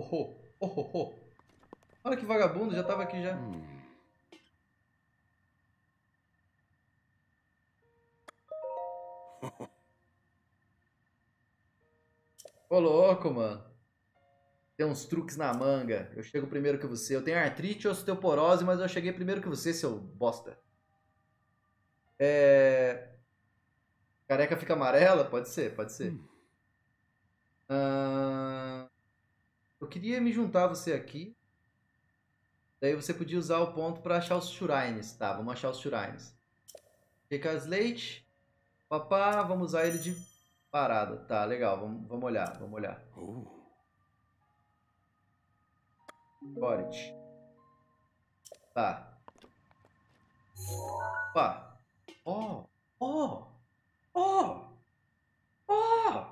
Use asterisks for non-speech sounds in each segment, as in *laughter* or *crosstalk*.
Oh, oh, oh, oh. Olha que vagabundo, já tava aqui já. Ô louco, mano. Tem uns truques na manga. Eu chego primeiro que você. Eu tenho artrite e osteoporose, mas eu cheguei primeiro que você, seu bosta. É... Careca fica amarela? Pode ser, pode ser. Ah, Eu queria me juntar a você aqui. Daí você podia usar o ponto pra achar os shrines. Tá, vamos achar os shrines. Fica Slate. Papá, vamos usar ele de parada. Tá, legal. Vamos, vamos olhar, vamos olhar. Borit. Tá. Opa. Ó. Ó. Ó. Ó.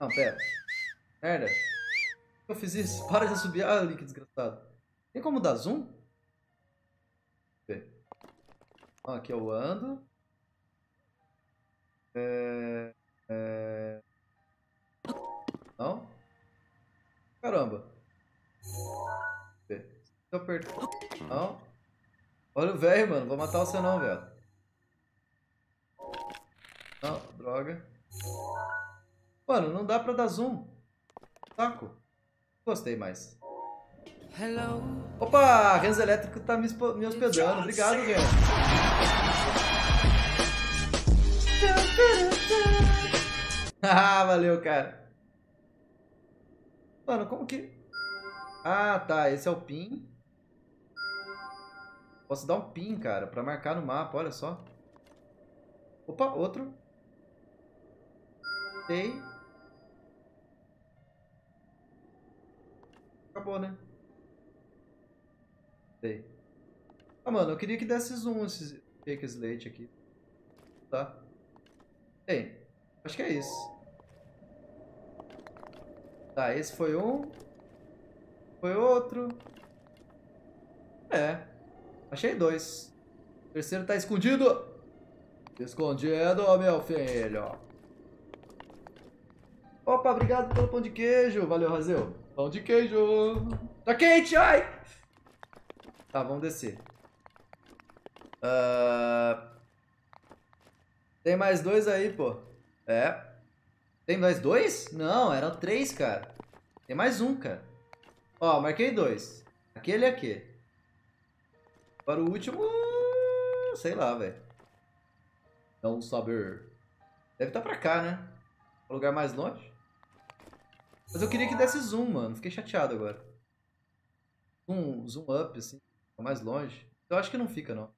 Não, pera. Merda. Eu fiz isso? Para de subir. Ah, Link desgraçado. Tem como dar zoom? Aqui eu ando. É... É... Não? Caramba. Se eu apertar... Não? Olha o velho, mano. Vou matar você não, velho. Não, droga. Mano, não dá pra dar zoom. Saco. Gostei mais. Hello. Opa, Renzo Elétrico tá me, me hospedando. Obrigado, Renzo. Ah, *laughs* valeu, cara. Mano, como que... Ah, tá. Esse é o pin. Posso dar um pin, cara, pra marcar no mapa. Olha só. Opa, outro. Tem. Acabou, né? Tem. Ah, mano, eu queria que desse zoom esses fake slate aqui. Tá? Tem. Acho que é isso. Tá, esse foi um. Foi outro. É. Achei dois. O terceiro tá escondido. Escondido, meu filho. Opa, obrigado pelo pão de queijo. Valeu, Razeu. Pão de queijo. Tá quente, ai! Tá, vamos descer. Ah, Tem mais dois aí, pô. É. Tem mais dois? Não, eram três, cara. Tem mais um, cara. Ó, marquei dois. Aquele e aquele. Para o último... Sei lá, velho. Não saber. Deve estar pra cá, né? Um lugar mais longe. Mas eu queria que desse zoom, mano. Fiquei chateado agora. Zoom, zoom up, assim. Mais longe. Eu acho que não fica, não.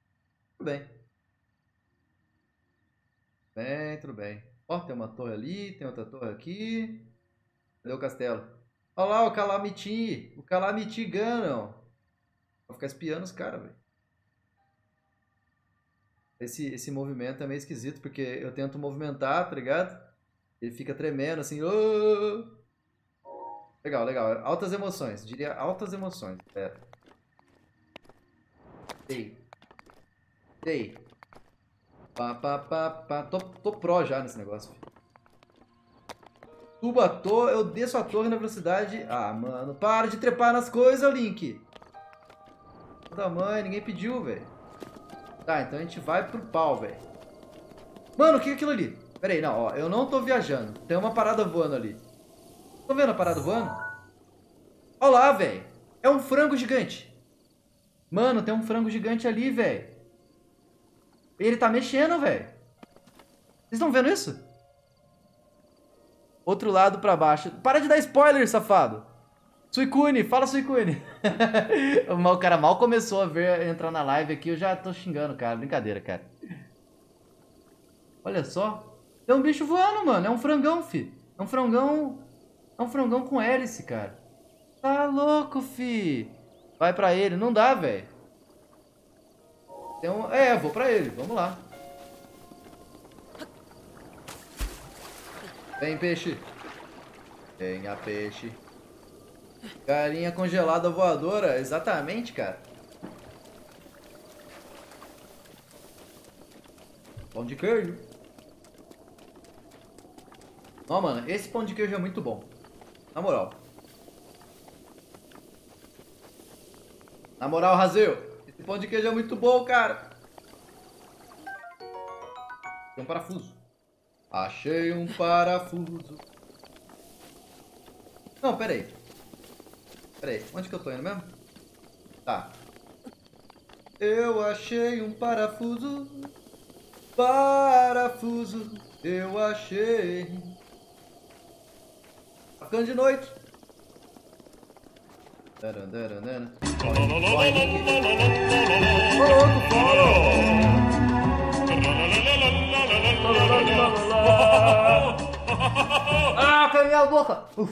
Tudo bem. Bem, tudo bem. Ó, tem uma torre ali, tem outra torre aqui. Cadê o castelo? Olha lá o Calamity. O Calamity Ganon. Vou ficar espiando os caras, velho. Esse, esse movimento é meio esquisito, porque eu tento movimentar, tá ligado? Ele fica tremendo, assim. "Ô!" Legal, legal. Altas emoções. Diria altas emoções. Pera. Ei. Ei. Pá, pá, pá, pá. Tô, tô pro já nesse negócio. filho. Subo a torre, eu desço a torre na velocidade. Ah, mano, para de trepar nas coisas, Link. Da mãe, ninguém pediu, velho. Tá, então a gente vai pro pau, velho. Mano, o que é aquilo ali? Pera aí, não, ó. Eu não tô viajando. Tem uma parada voando ali. Tô vendo a parada voando? Olha lá, velho. É um frango gigante. Mano, tem um frango gigante ali, velho. Ele tá mexendo, velho. Vocês estão vendo isso? Outro lado pra baixo. Para de dar spoiler, safado. Suicune, fala Suicune. *laughs* o cara mal começou a ver entrar na live aqui, eu já tô xingando, cara. Brincadeira, cara. Olha só. Tem um bicho voando, mano. É um frangão, fi. É um frangão. Um frangão com hélice, cara. Tá louco, fi. Vai pra ele. Não dá, velho. Um... É, vou pra ele. Vamos lá. Vem, peixe. Venha, peixe. Galinha congelada voadora. Exatamente, cara. Pão de queijo. Ó, mano, esse pão de queijo é muito bom. Na moral. Na moral, Razeu. Esse pão de queijo é muito bom, cara. Tem um parafuso. Achei um parafuso. Não, pera aí. Pera aí. Onde que eu tô indo mesmo? Tá. Eu achei um parafuso. Parafuso. Eu achei. Ficando de noite. Ah, caiu minha boca! Uf.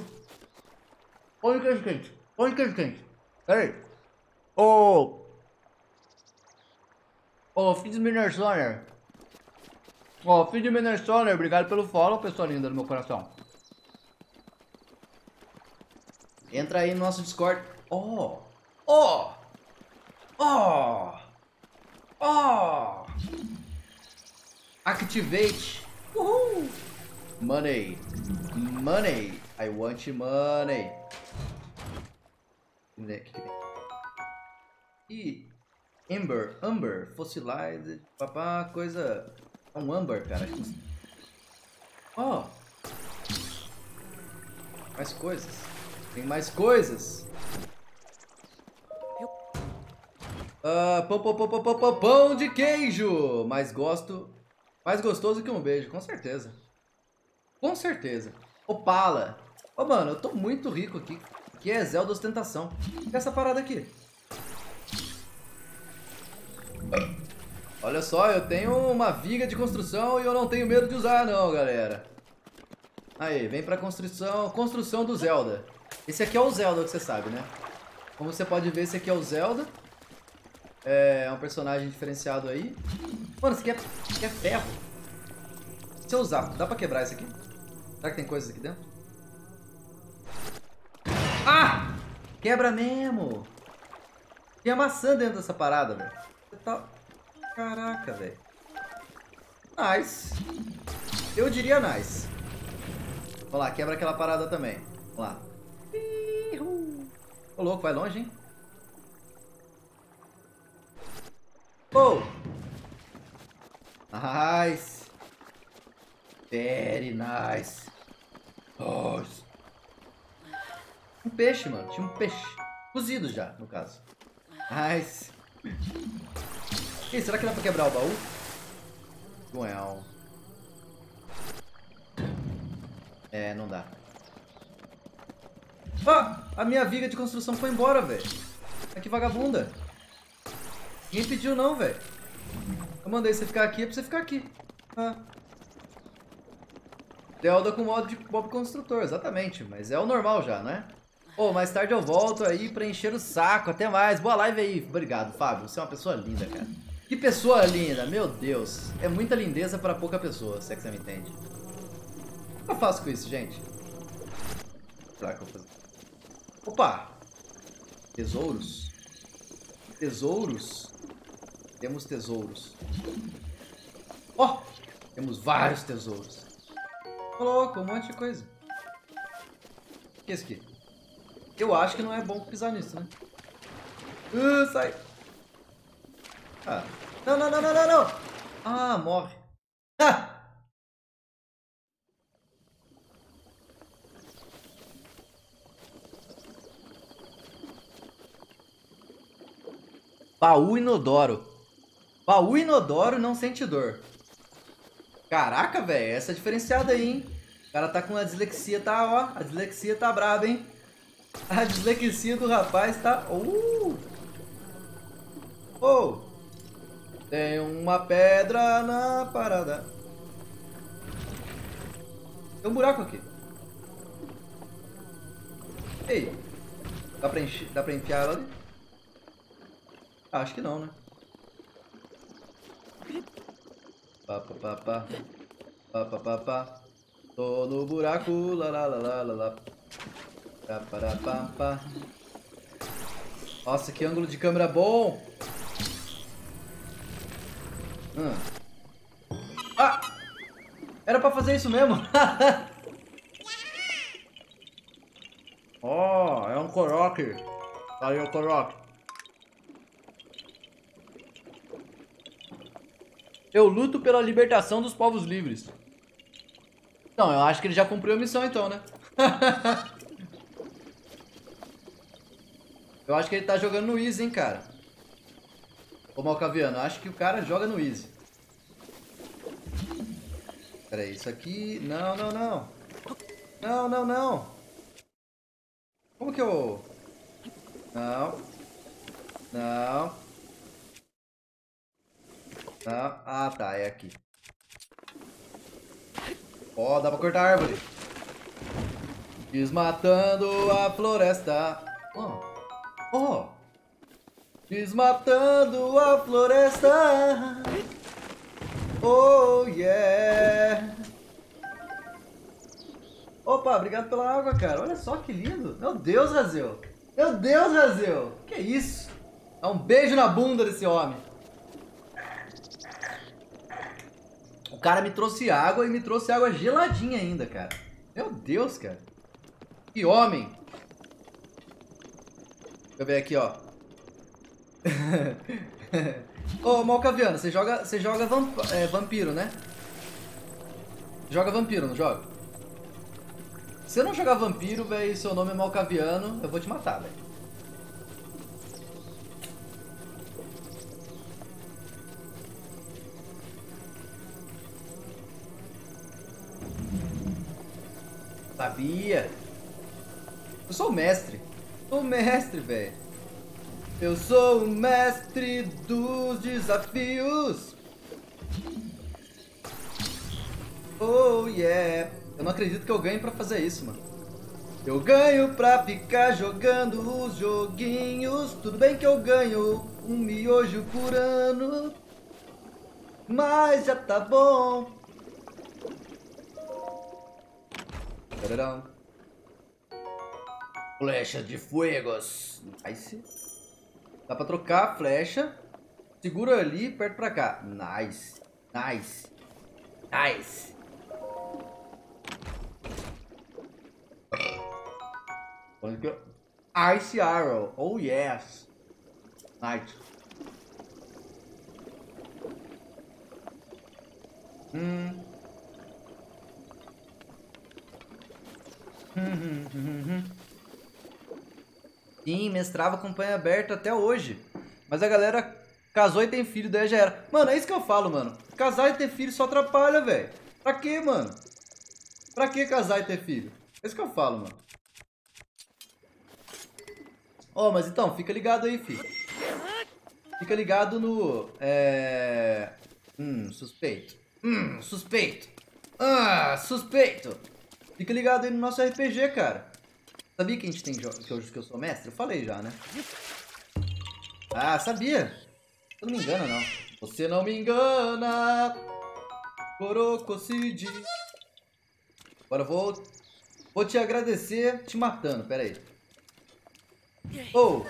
Põe o queijo quente. Põe o queijo quente. Pera aí. Ô. Ô, filho de Minnesota. Ô, filho de Minnesota, obrigado pelo follow, pessoa linda do meu coração. Entra aí no nosso Discord. Ó. Ó. Ó. Ó. Activate. Uhul. Money. Money. I want money. E Amber, Amber, Fossilized, papá, coisa. É um Amber, cara. Ó. Mais coisas. Tem mais coisas. Ah, pão, pão, pão, pão, pão, pão, de queijo. Mais gosto. Mais gostoso que um beijo, com certeza. Com certeza. Opala. Ô, mano, eu tô muito rico aqui. Que é Zelda Ostentação. E essa parada aqui? Olha só, eu tenho uma viga de construção e eu não tenho medo de usar não, galera. Aí, vem pra construção, construção do Zelda. Esse aqui é o Zelda, que você sabe, né? Como você pode ver, esse aqui é o Zelda. É um personagem diferenciado aí. Mano, esse aqui é, esse aqui é ferro. Se eu usar, dá pra quebrar isso aqui? Será que tem coisas aqui dentro? Ah! Quebra mesmo! Tem a maçã dentro dessa parada, velho. Tá... Caraca, velho. Nice. Eu diria nice. Vamos lá, quebra aquela parada também. Vamos lá. Ô, louco, vai longe, hein? Oh! Nice. Very nice. Nice. Um peixe, mano. Tinha um peixe. Cozido já, no caso. Nice. Ih, será que dá pra quebrar o baú? Well. É, não dá. Ah! A minha viga de construção foi embora, velho. Que vagabunda. Ninguém pediu não, velho. Eu mandei você ficar aqui é pra você ficar aqui. Ah. Delda com modo de Bob Construtor, exatamente. Mas é o normal já, né? Pô, oh, mais tarde eu volto aí pra encher o saco. Até mais. Boa live aí. Obrigado, Fábio. Você é uma pessoa linda, cara. Que pessoa linda, meu Deus. É muita lindeza pra pouca pessoa, se é que você me entende. O que eu faço com isso, gente? Será que eu vou fazer? Opa! Tesouros. Tesouros. Temos tesouros. Ó! Oh, temos vários tesouros. Louco, um monte de coisa. O que é isso aqui? Eu acho que não é bom pisar nisso, né? Uh, sai! Ah. Não, não, não, não, não, não! Ah, morre. Ah! Baú inodoro. Baú inodoro não sente dor. Caraca, velho. Essa é diferenciada aí, hein? O cara tá com a dislexia, tá, ó. A dislexia tá braba, hein? A dislexia do rapaz tá... Uh! Oh! Tem uma pedra na parada. Tem um buraco aqui. Ei. Dá pra, encher, dá pra enfiar ela ali? Acho que não, né? Pá, pá, pá, pá. Pá, pá, pá, pá. Tô no buraco, lá, lá, lá, lá, lá. Pá, pá, pá, pá. Nossa, que ângulo de câmera bom! Hum. Ah! Era pra fazer isso mesmo! *laughs* Oh, é um coroque. O coroque. Eu luto pela libertação dos povos livres. Não, eu acho que ele já cumpriu a missão então, né? *laughs* eu acho que ele tá jogando no Easy, hein, cara. Ô, Malcaviano, acho que o cara joga no Easy. Pera aí, isso aqui... Não, não, não. Não, não, não. Como que eu... Não. Não. Não. Ah, tá. É aqui. Ó, oh, dá pra cortar a árvore. Desmatando a floresta. Oh. Oh. Desmatando a floresta. Oh, yeah. Opa, obrigado pela água, cara. Olha só que lindo. Meu Deus, Razeu. Meu Deus, Razeu. Que isso? Dá um beijo na bunda desse homem. O cara me trouxe água e me trouxe água geladinha ainda, cara. Meu Deus, cara. Que homem. Deixa eu ver aqui, ó. *laughs* Ô, Malcaviano, você joga, você joga vamp é, vampiro, né? Joga vampiro, não joga? Se eu não jogar vampiro, velho, seu nome é Malcaviano, eu vou te matar, velho. Sabia. Eu sou o mestre. Sou o mestre, velho. Eu sou o mestre dos desafios. Oh yeah. Eu não acredito que eu ganhe pra fazer isso, mano. Eu ganho pra ficar jogando os joguinhos. Tudo bem que eu ganho um miojo por ano. Mas já tá bom. Tadadam. Flecha de fuegos. Nice. Dá pra trocar a flecha. Segura ali perto pra cá. Nice. Nice. Nice. Ice Arrow. Oh, yes. Nice. Hum. Hum, hum, hum, hum. Sim, mestrava campanha aberta até hoje. Mas a galera casou e tem filho, daí já era. Mano, é isso que eu falo, mano. Casar e ter filho só atrapalha, velho. Pra quê, mano? Pra que casar e ter filho? É isso que eu falo, mano. Ó, oh, mas então, fica ligado aí, filho. Fica ligado no... É... Hum, suspeito. Hum, suspeito. Ah, suspeito. Fica ligado aí no nosso RPG, cara. Sabia que a gente tem jogos que eu, sou mestre? Eu falei já, né? Ah, sabia. Você não me engana, não. Você não me engana. Corococide. Agora eu vou, vou te agradecer te matando. Pera aí. Oh!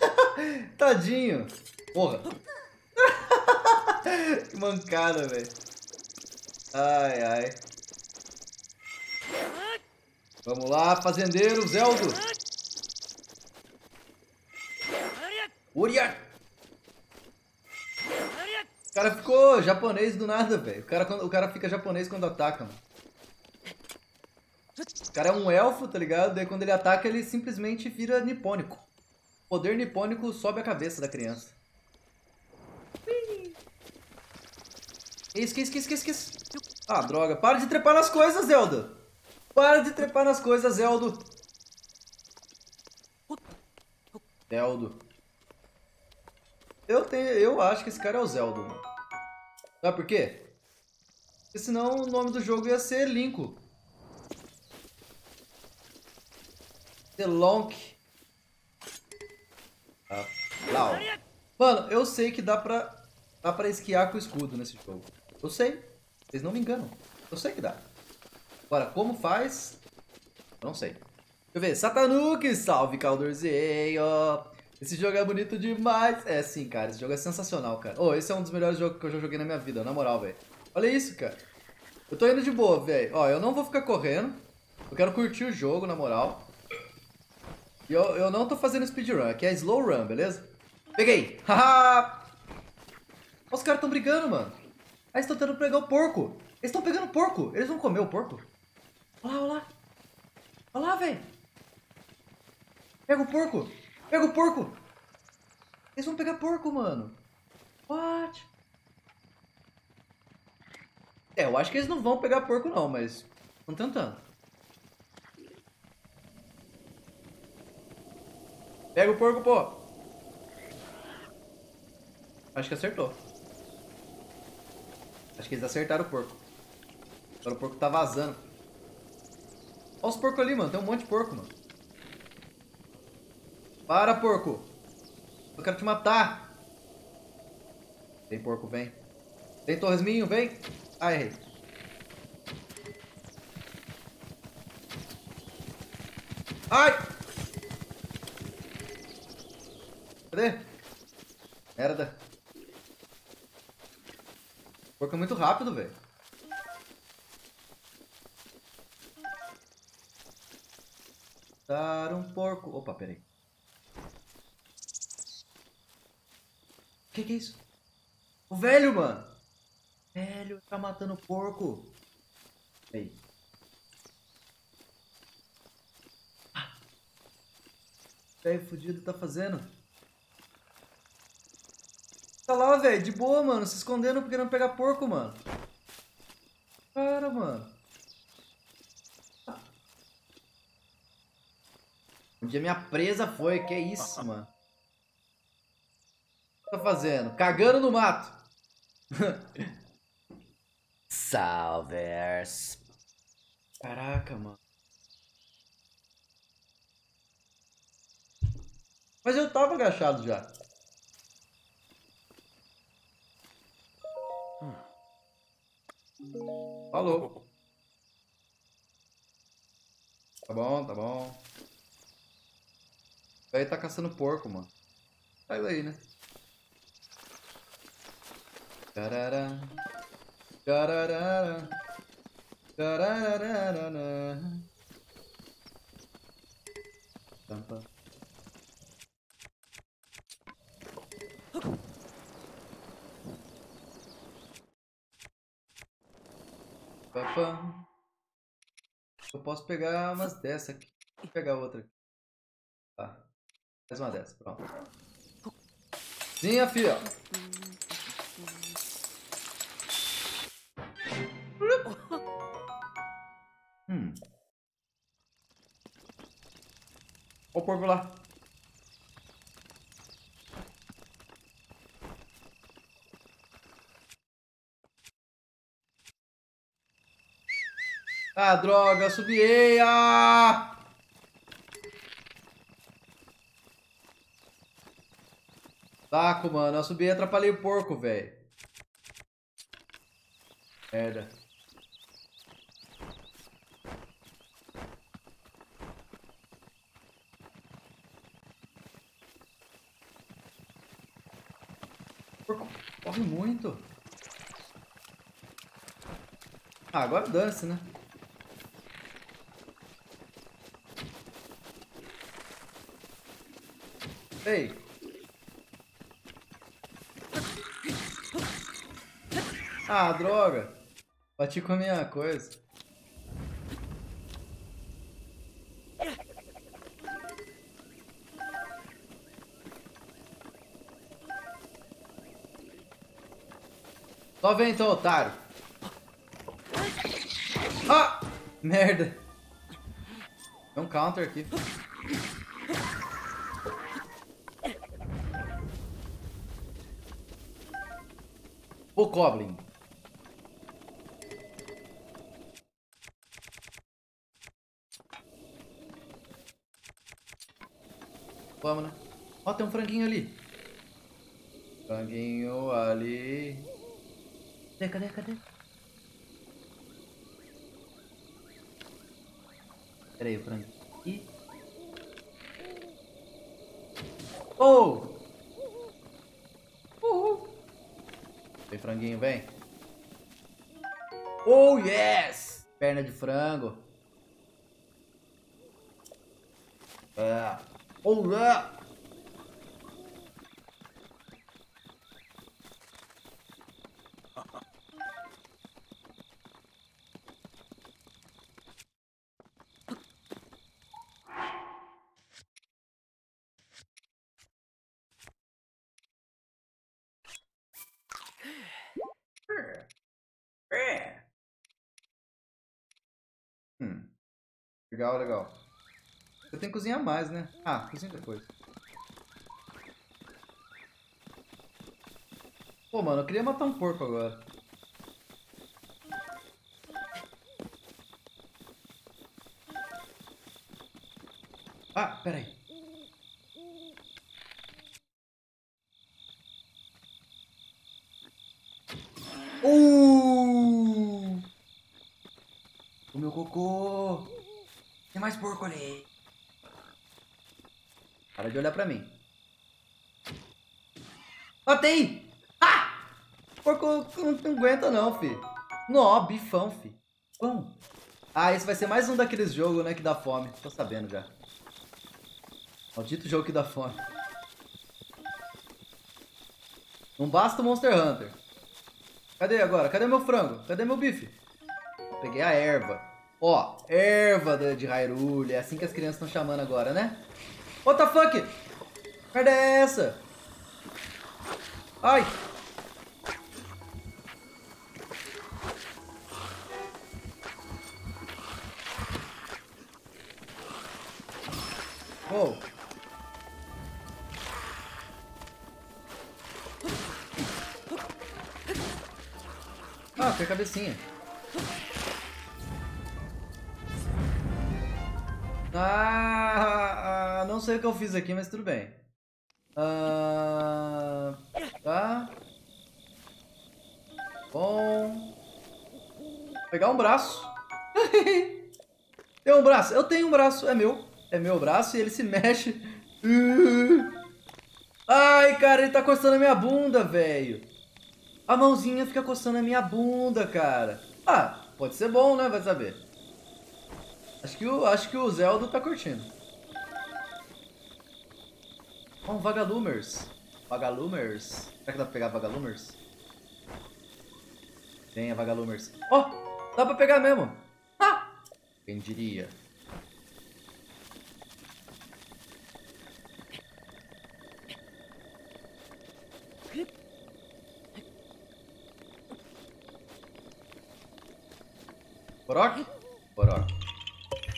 *laughs* Tadinho. Porra. *laughs* que mancada, velho. Ai, ai. Vamos lá, fazendeiro, Zeldo. Uriah. O cara ficou japonês do nada, velho. O cara, o cara fica japonês quando ataca, mano. O cara é um elfo, tá ligado? Daí quando ele ataca, ele simplesmente vira nipônico. O poder nipônico sobe a cabeça da criança. Esquece, esquece, esquece, esquece. Ah, droga. Para de trepar nas coisas, Zelda. Para de trepar nas coisas, Zeldo. Zeldo. Eu, tenho, eu acho que esse cara é o Zeldo. Mano. Sabe por quê? Porque senão o nome do jogo ia ser Linko. The Lonk. Ah, lá, ó. Mano, eu sei que dá pra, dá pra esquiar com o escudo nesse jogo. Eu sei. Vocês não me enganam. Eu sei que dá. Agora, como faz? Não sei. Deixa eu ver. Satanuki, salve Caldorzeio. Esse jogo é bonito demais. É sim, cara. Esse jogo é sensacional, cara. Oh, esse é um dos melhores jogos que eu já joguei na minha vida, na moral, velho. Olha isso, cara. Eu tô indo de boa, velho. Ó, eu não vou ficar correndo. Eu quero curtir o jogo, na moral. E eu, eu não tô fazendo speedrun, aqui é slow run, beleza? Peguei! *laughs* Haha! Os caras estão brigando, mano. Aí estão tentando pegar o porco. Eles estão pegando o porco. Eles vão comer o porco? Olha lá, olha lá. Olha lá, velho. Pega o porco. Pega o porco. Eles vão pegar porco, mano. What? É, eu acho que eles não vão pegar porco não, mas estão tentando. Pega o porco, pô. Acho que acertou. Acho que eles acertaram o porco. Agora o porco tá vazando. Olha os porcos ali, mano. Tem um monte de porco, mano. Para, porco. Eu quero te matar. Vem, porco, vem. Vem, torresminho, vem. Ah, errei. Ai! Cadê? Merda. O porco é muito rápido, velho. Dar um porco. Opa, peraí. Que que é isso? O velho, mano. Velho, tá matando porco. Aí. Ah. Velho fudido tá fazendo. Tá lá, velho, de boa, mano, se escondendo porque não pegar porco, mano. Cara, mano. Onde a minha presa foi, que é isso, *laughs* mano. O que tá fazendo? Cagando no mato. *laughs* Salvers. Caraca, mano. Mas eu tava agachado já. Falou. Tá bom, tá bom. Aí tá caçando porco, mano. Sai daí, né? Tarará. Tarará. Tarará. Tampa. Papá. Eu posso pegar umas dessas aqui. Vou pegar outra aqui. Tá. Mais uma dessa, pronto. Sim, a filha. Hum. O porco lá. Ah, droga, subiei! Ah! Saco, mano. Eu subi e atrapalhei o porco, velho. Merda. Porco corre muito. Ah, agora dance, né? Ei. Ah, droga. Bati com a minha coisa. Só vem então, otário. Ah! Merda. Tem um counter aqui. O Goblin. Vamos, né? Ó, tem um franguinho ali. Franguinho ali. Cadê, cadê, cadê? Pera aí, o frango. Ih. Oh! Uhul. Vem, franguinho, vem. Oh, yes! Perna de frango. Ah. Olá! Hum. Legal, legal. Eu tenho que cozinhar mais, né? Ah, cozinha depois. Pô, mano, eu queria matar um porco agora. Ah, peraí. Uh! O meu cocô! Tem mais porco ali. De olhar pra mim. Matei! Ah! Porco não, não aguenta não, fi. Nó, bifão, fi. Bom. Ah, esse vai ser mais um daqueles jogos, né, que dá fome. Tô sabendo já. Maldito jogo que dá fome. Não basta o Monster Hunter. Cadê agora? Cadê meu frango? Cadê meu bife? Peguei a erva. Ó, erva de Hyrule. É assim que as crianças estão chamando agora, né? What the fuck? Merda é essa? Ai! Oh. Ah, tem a cabecinha. Sei o que eu fiz aqui, mas tudo bem. Ah, tá. Bom. Pegar um braço. *laughs* tem um braço. Eu tenho um braço. É meu. É meu braço e ele se mexe. *laughs* Ai, cara, ele tá coçando a minha bunda, velho. A mãozinha fica coçando a minha bunda, cara. Ah, pode ser bom, né? Vai saber. Acho que o, acho que o Zelda tá curtindo. Um Vagalumers. Vagalumers. Será que dá pra pegar Vagalumers? Venha, Vagalumers. Ó, oh, dá pra pegar mesmo. Ah! Quem diria? Korok? Korok.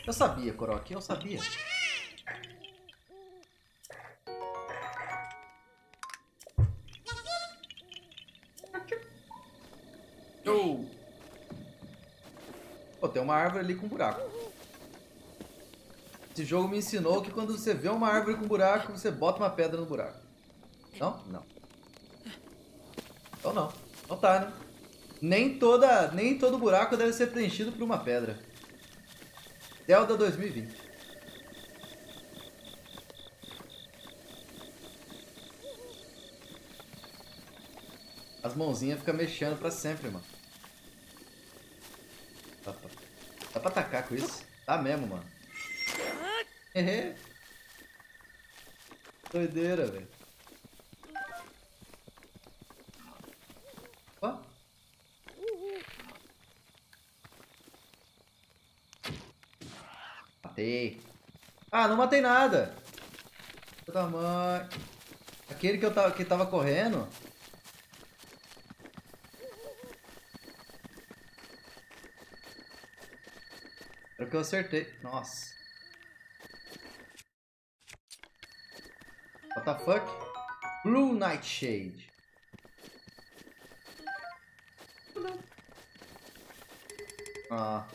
Eu sabia, Korok, eu sabia. Pô, tem uma árvore ali com buraco. Esse jogo me ensinou que quando você vê uma árvore com buraco, você bota uma pedra no buraco. Não? Não. Então não. Não tá, né? Nem, toda, nem todo buraco deve ser preenchido por uma pedra. Zelda 2020. As mãozinhas ficam mexendo pra sempre, mano. Dá pra, dá pra atacar com isso? Tá mesmo, mano. *laughs* Doideira, velho. Ó. Matei. Ah, não matei nada. Tamanho. Aquele que eu tava, que tava correndo. Era o que eu acertei. Nossa. What the fuck? Blue Nightshade. Ah.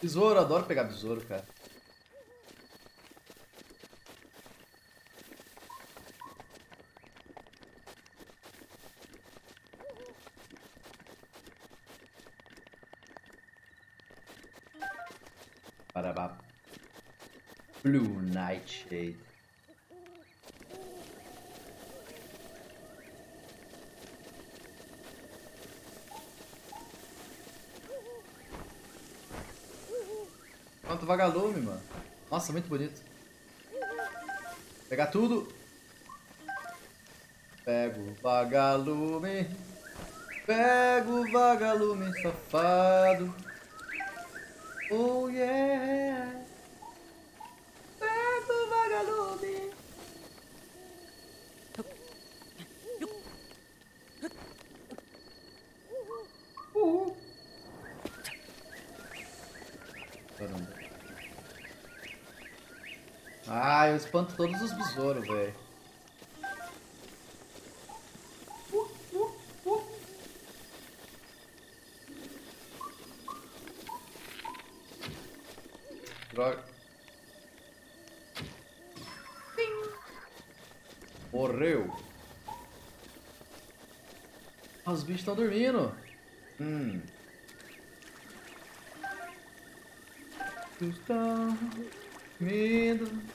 Besouro, adoro pegar besouro, cara. Blue Nightshade. Quanto vagalume, mano. Nossa, muito bonito. Pegar tudo. Pego vagalume. Pego vagalume safado. Oh yeah. Pego o vagalume. Uhul. Caramba. Ah, eu espanto todos os besouros, velho. Droga. Morreu. Os bichos estão dormindo. Hum. Estão dormindo.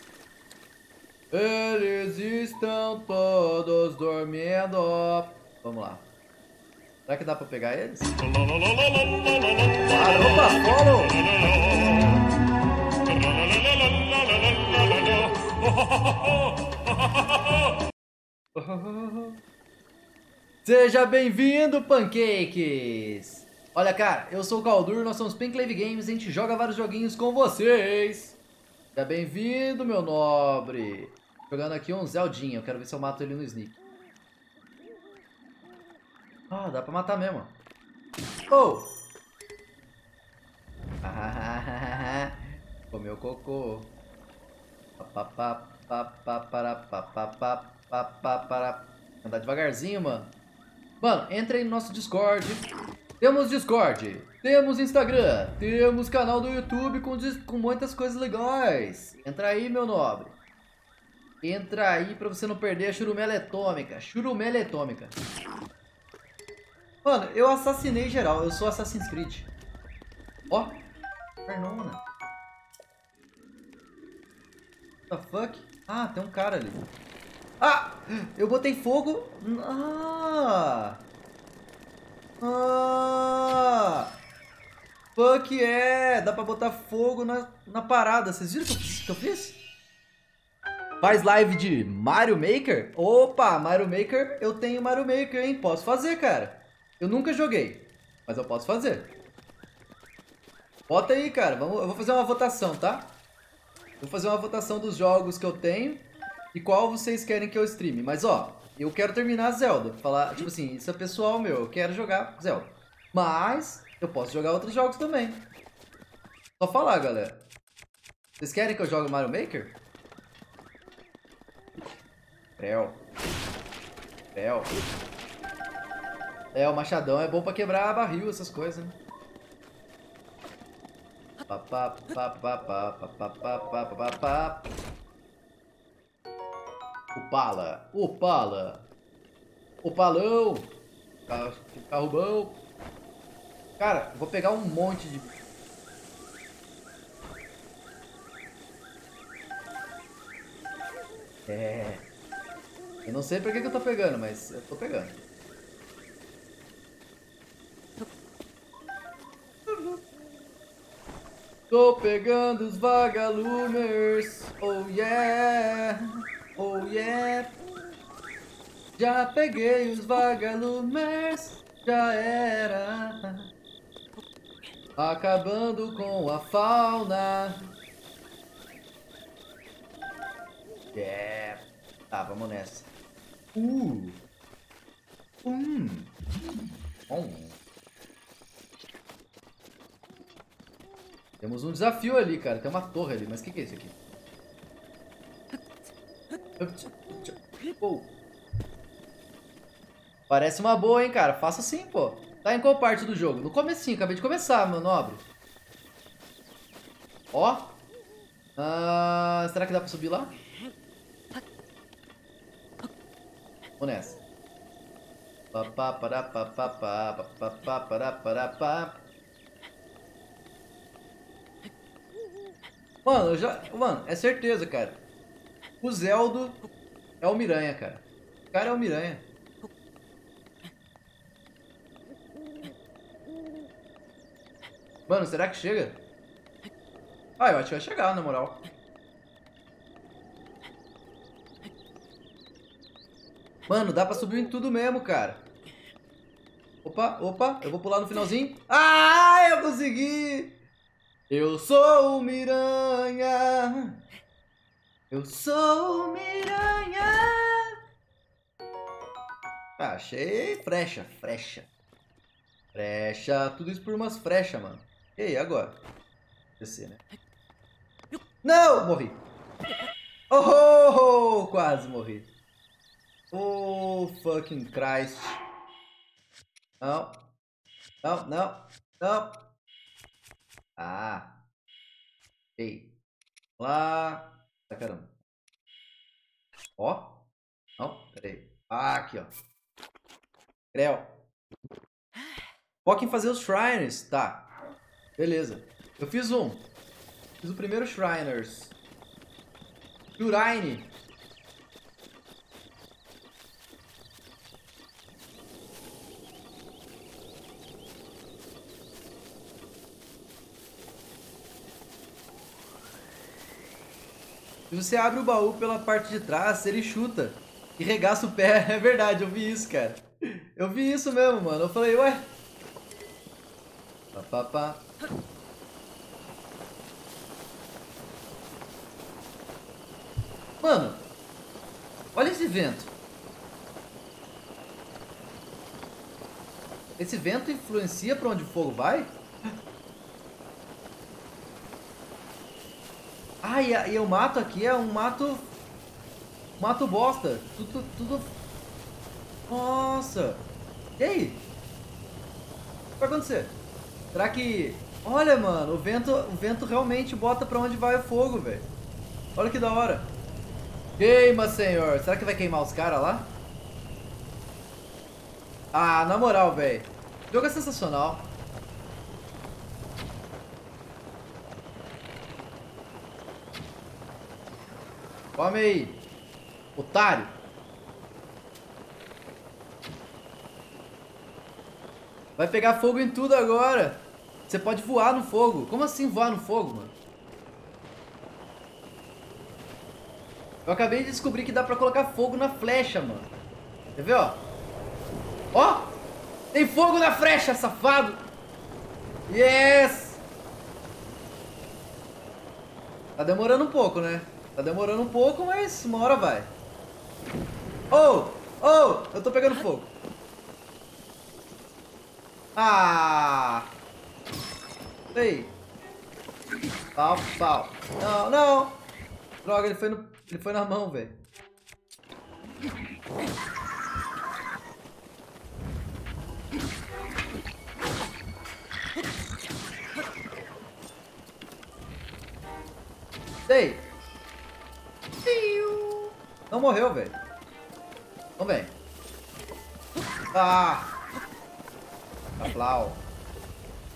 Eles estão todos dormindo. Vamos lá. Será que dá pra pegar eles? Claro, opa, follow! Seja bem-vindo, Pancakes! Olha, cara, eu sou o Caldur, nós somos Panclave Games e a gente joga vários joguinhos com vocês. Seja bem-vindo, meu nobre. Jogando aqui um Zeldinha, eu quero ver se eu mato ele no sneak. Ah, dá pra matar mesmo. Oh! Comeu cocô. Andar devagarzinho, mano. Mano, entra aí no nosso Discord. Temos Discord, temos Instagram, temos canal do YouTube com, com muitas coisas legais. Entra aí, meu nobre. Entra aí pra você não perder a churumela atômica. Churumela atômica. Mano, eu assassinei geral. Eu sou Assassin's Creed. Ó. Pernona. What the fuck? Ah, tem um cara ali. Ah! Eu botei fogo. Ah! Ah! Fuck é! Dá pra botar fogo na, na parada. Vocês viram o que, que eu fiz? Faz live de Mario Maker? Opa, Mario Maker, eu tenho Mario Maker, hein? Posso fazer, cara. Eu nunca joguei, mas eu posso fazer. Bota aí, cara. Vamos, eu vou fazer uma votação, tá? Vou fazer uma votação dos jogos que eu tenho e qual vocês querem que eu streame. Mas, ó, eu quero terminar Zelda. Falar, tipo assim, isso é pessoal meu, eu quero jogar Zelda. Mas, eu posso jogar outros jogos também. Só falar, galera. Vocês querem que eu jogue Mario Maker? Prel. Prel. É, o machadão é bom pra quebrar barril, essas coisas, né? Opala, Opala, Opalão, carro, carro bom. Cara, vou pegar um monte de... É... Eu não sei pra que, que eu tô pegando, mas eu tô pegando. Tô pegando os vagalumers, oh yeah, oh yeah. Já peguei os vagalumers, já era. Acabando com a fauna. Yeah. Tá, vamos nessa. Uh. Hum. Bom. Temos um desafio ali, cara. Tem uma torre ali. Mas o que, que é isso aqui? Oh. Parece uma boa, hein, cara. Faça assim, pô. Tá em qual parte do jogo? No comecinho. Acabei de começar, meu nobre. Ó. Ah, será que dá pra subir lá? Vou nessa. Mano, eu já. Mano, é certeza, cara. O Zeldo é o Miranha, cara. O cara é o Miranha. Mano, será que chega? Ah, eu acho que vai chegar, na moral. Mano, dá pra subir em tudo mesmo, cara. Opa, opa, eu vou pular no finalzinho. Ah, eu consegui! Eu sou o Miranha. Eu sou o Miranha. Ah, achei frecha, frecha. Frecha, tudo isso por umas frechas, mano. E aí, agora? Descer, né? Não! Morri. Oh, quase morri. Oh, fucking Christ. Não. Não, não, não. Ah. Ei. Lá. Ah, caramba. Ó. Não, peraí. Ah, aqui, ó. Creu. Foca em fazer os Shriners. Tá. Beleza. Eu fiz um. Fiz o primeiro Shriners. Shrine. Se você abre o baú pela parte de trás, ele chuta e regaça o pé. *laughs* É verdade, eu vi isso, cara. Eu vi isso mesmo, mano. Eu falei, ué. Pá, pá, pá. Mano, olha esse vento. Esse vento influencia pra onde o fogo vai? Ah, e, e o mato aqui é um mato... Mato bosta. Tudo... tudo... Nossa. E aí? O que vai acontecer? Será que... Olha, mano, o vento, o vento realmente bota pra onde vai o fogo, velho. Olha que da hora. Queima, senhor. Será que vai queimar os caras lá? Ah, na moral, velho. O jogo é sensacional. Come aí. Otário. Vai pegar fogo em tudo agora. Você pode voar no fogo. Como assim voar no fogo, mano? Eu acabei de descobrir que dá pra colocar fogo na flecha, mano. Quer ver, ó? Ó! Tem fogo na flecha, safado! Yes! Tá demorando um pouco, né? Tá demorando um pouco, mas uma hora vai. Oh! Oh! Eu tô pegando fogo. Ah! Ei! Pau, pau. Não, não! Droga, ele foi no ele foi na mão, velho. Ei! Não morreu, velho. Não vem. Ah! Aplau.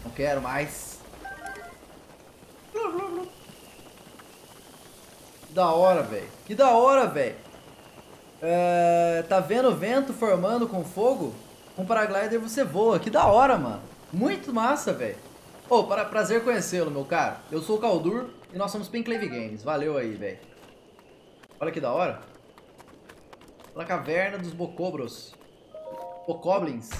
Não quero mais. da hora, velho. Que da hora, velho. É, tá vendo o vento formando com fogo? Com paraglider você voa. Que da hora, mano. Muito massa, velho. Oh, para, prazer conhecê-lo, meu caro. Eu sou o Caldur e nós somos Pinclave Games. Valeu aí, velho. Olha que da hora. Olha a caverna dos Bocobros. Bocoblins.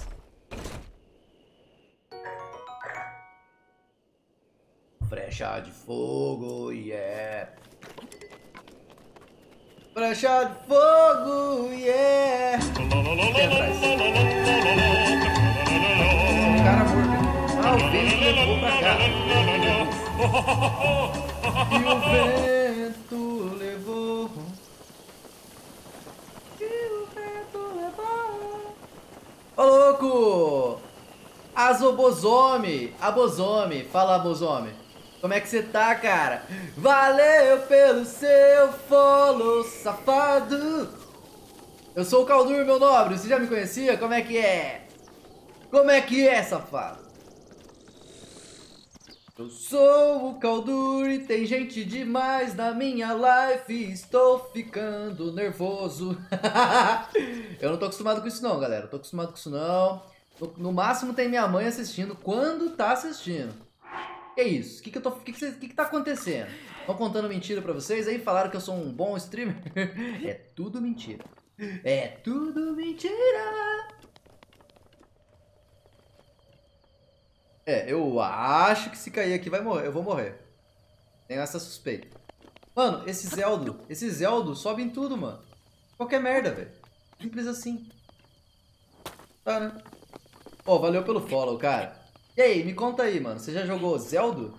Frecha de fogo, yeah. Prancha de fogo, yeah! O cara morto. Ah, o. E o vento louco! Azobosome! Abosome! Fala, Abosome! Como é que você tá, cara? Valeu pelo seu follow, safado! Eu sou o Caldur, meu nobre. Você já me conhecia? Como é que é? Como é que é, safado? Eu sou o Caldur e tem gente demais na minha live. Estou ficando nervoso. *laughs* eu não tô acostumado com isso não, galera. Tô acostumado com isso não. No máximo tem minha mãe assistindo quando tá assistindo. Que é isso? O que, que, eu tô, que, que, que, que tá acontecendo? Estão contando mentira pra vocês aí? Falaram que eu sou um bom streamer? *laughs* é tudo mentira. É tudo mentira. É, eu acho que se cair aqui vai morrer. Eu vou morrer. Tenho essa suspeita. Mano, esse Zeldo, esse Zeldo sobe em tudo, mano. Qualquer merda, velho. Simples assim. Tá, né? Pô, valeu pelo follow, cara. E aí, me conta aí, mano. Você já jogou Zeldo?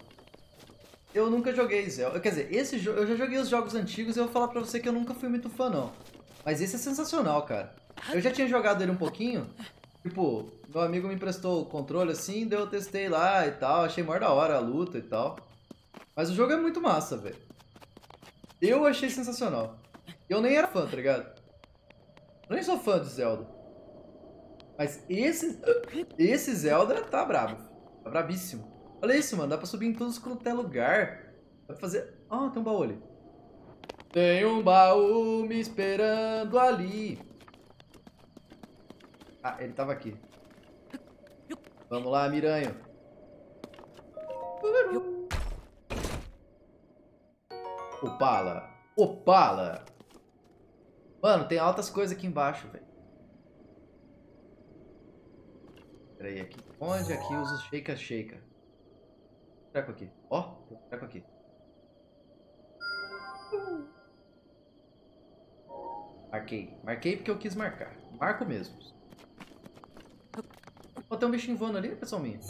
Eu nunca joguei Zelda. Quer dizer, esse. Eu já joguei os jogos antigos e eu vou falar pra você que eu nunca fui muito fã, não. Mas esse é sensacional, cara. Eu já tinha jogado ele um pouquinho. Tipo, meu amigo me emprestou o controle assim, daí eu testei lá e tal. Achei maior da hora a luta e tal. Mas o jogo é muito massa, velho. Eu achei sensacional. Eu nem era fã, tá ligado? Eu nem sou fã de Zelda. Mas esse, esse Zelda tá brabo. Tá brabíssimo. Olha isso, mano. Dá pra subir em todos quanto é lugar. Dá pra fazer... Ah, oh, tem um baú ali. Tem um baú me esperando ali. Ah, ele tava aqui. Vamos lá, Miranho. Opala. Opala. Mano, tem altas coisas aqui embaixo, velho. Pera aí, aqui. Onde aqui usa Sheika Sheika? Treco aqui. Ó, oh, treco aqui. Marquei. Marquei porque eu quis marcar. Marco mesmo. Oh, tem um bichinho voando ali, pessoal minha.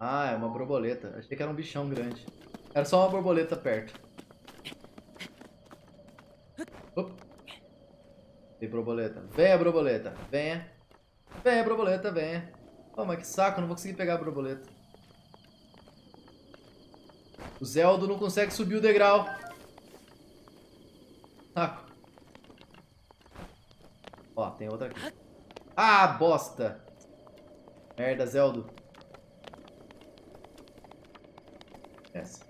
Ah, é uma borboleta. Achei que era um bichão grande. Era só uma borboleta perto. Opa. Tem borboleta. Venha, borboleta. Venha. Venha, borboleta, venha. Oh, mas que saco, não vou conseguir pegar a borboleta. O Zeldo não consegue subir o degrau. Saco. Ó, tem outra aqui. Ah, bosta! Merda, Zeldo. Essa.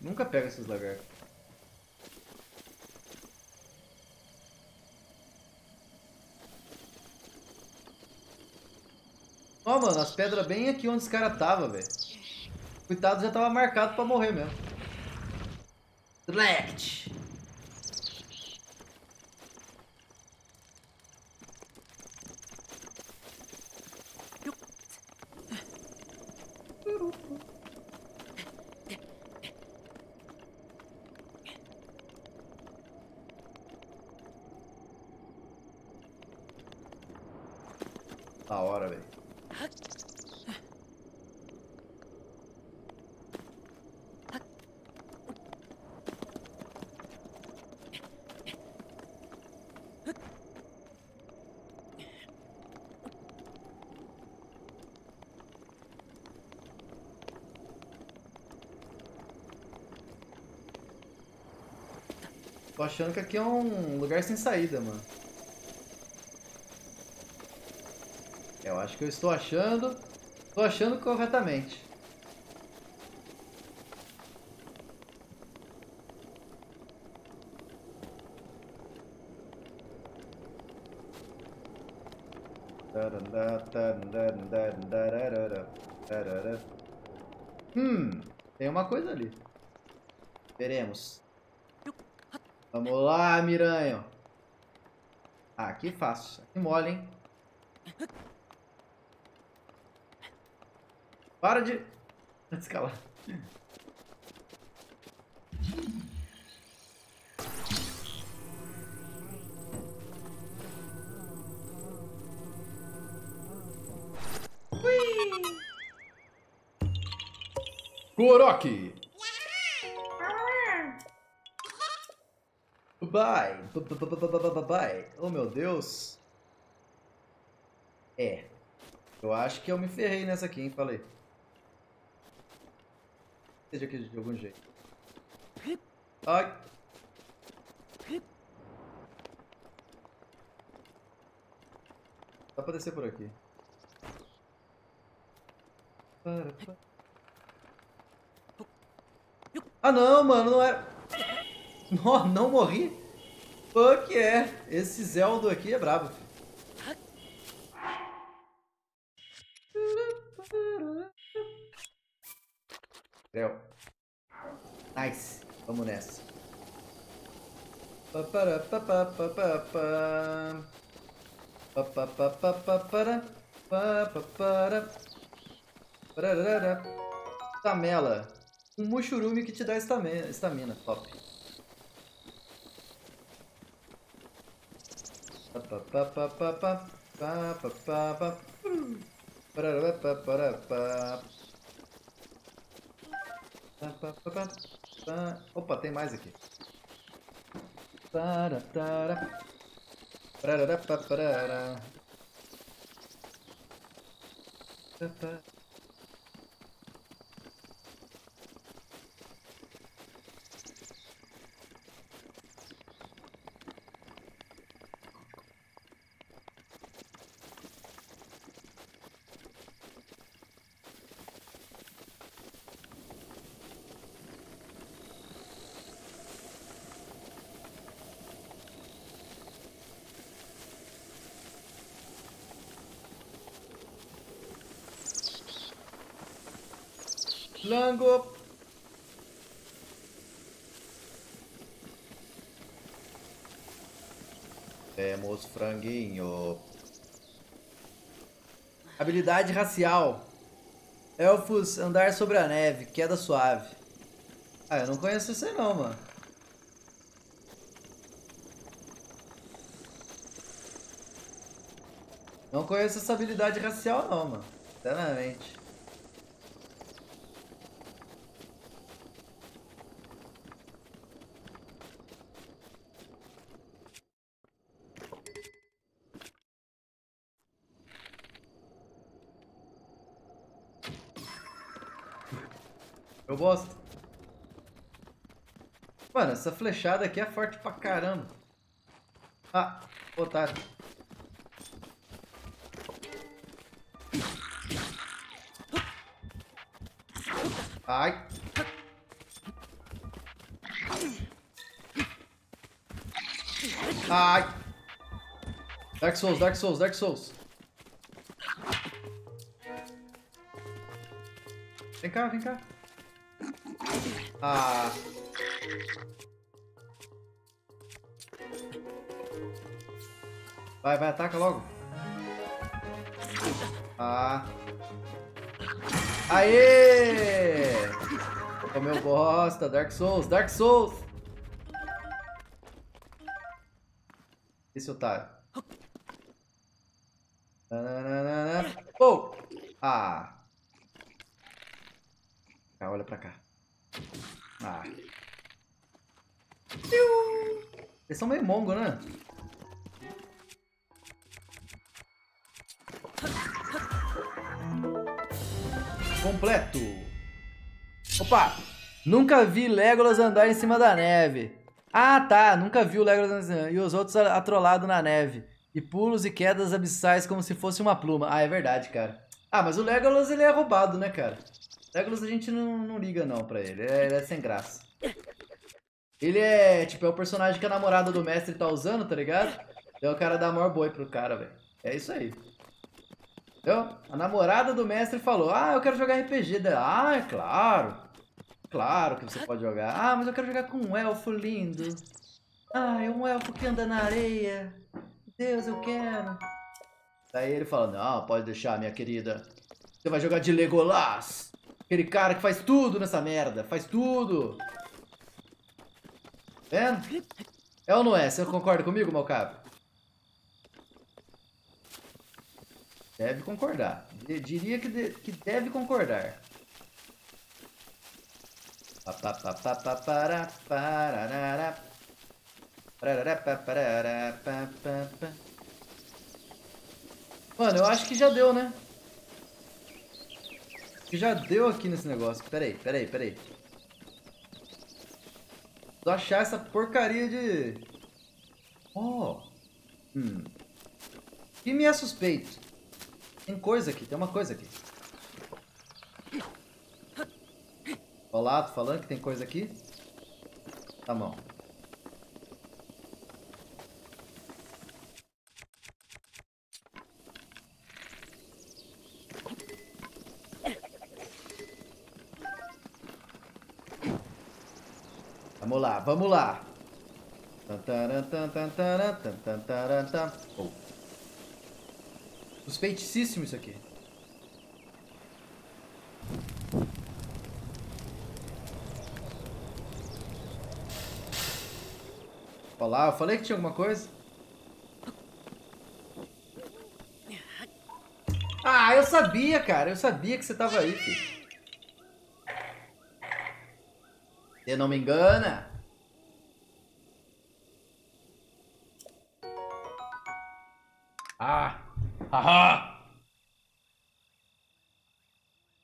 Nunca pega esses lagartos. Ó, mano, as pedras bem aqui onde esse cara tava, velho. Coitado, já tava marcado pra morrer mesmo. Select. Da hora, velho. Tô achando que aqui é um lugar sem saída, mano. Eu acho que eu estou achando... Estou achando corretamente. Hum, tem uma coisa ali. Veremos. Vamos lá, Miranho. Ah, aqui fácil. Aqui mole, hein? Para de *laughs* escalar. Korok! Bye! Bye! Oh meu Deus! É. Eu acho que eu me ferrei nessa aqui, hein? Falei. Seja aqui de algum jeito. Ai! Dá pra descer por aqui. Ah não, mano, não é. *laughs* Não, não morri? Fuck é. Esse Zelda aqui é brabo. filho. Nice. Vamos nessa. Pa, para, pa, pa, pa, pa, pa. Pa, pa, pa, pa, pa, para. Pa, pa, para. Pararara. Tamela. Um mushurume que te dá estamina. Top. Pa, pa, pa, pa, pa, pa. Pa, pa, pa, pa. Parará, pa, para, pa. Pa, pa, pa, pa, pa. Opa, tem mais aqui. Para, para. Parará, pa, parará. Pa, pa. Lango. Temos franguinho. Habilidade racial. Elfos andar sobre a neve, queda suave. Ah, eu não conheço esse não, mano. Não conheço essa habilidade racial não, mano. Sinceramente. Eu gosto. Mano, essa flechada aqui é forte pra caramba. Ah, otário. Ai. Ai. Dark Souls, Dark Souls, Dark Souls. Vem cá, vem cá. Ah. Vai, vai, ataca logo. Ah. Aê! Como eu gosto, Dark Souls, Dark Souls! Esse otário. Nananana. Oh! Ah! Ah, olha pra cá. Ah. Eles são meio mongo, né? Completo. Opa! Nunca vi Legolas andar em cima da neve. Ah, tá. Nunca vi o Legolas e os outros atrolados na neve. E pulos e quedas abissais como se fosse uma pluma. Ah, é verdade, cara. Ah, mas o Legolas ele é roubado, né, cara? Legolas a gente não, não liga não pra ele. Ele é, ele é sem graça. Ele é, tipo, é o personagem que a namorada do mestre tá usando, tá ligado? Então o cara dá maior boi pro cara, velho. É isso aí. Entendeu? A namorada do mestre falou, ah, eu quero jogar RPG. Ah, é claro. Claro que você pode jogar. Ah, mas eu quero jogar com um elfo lindo. Ah, é um elfo que anda na areia. Deus, eu quero. Daí ele fala, não, pode deixar, minha querida. Você vai jogar de Legolas. Aquele cara que faz tudo nessa merda. Faz tudo. Vendo? É ou não é? Você concorda comigo, meu? Deve concordar. Eu diria que, de, que deve concordar. Mano, eu acho que já deu, né? Que já deu aqui nesse negócio. Pera aí, pera aí, pera aí. Preciso achar essa porcaria de... Oh. Hum. Me é suspeito. Tem coisa aqui, tem uma coisa aqui. Olá, tô falando que tem coisa aqui? Tá bom. Vamos lá, vamos lá. Oh. Suspeitíssimo isso aqui. Olha lá, eu falei que tinha alguma coisa. Ah, eu sabia, cara. Eu sabia que você tava aí, filho. Você não me engana. Ah, haha.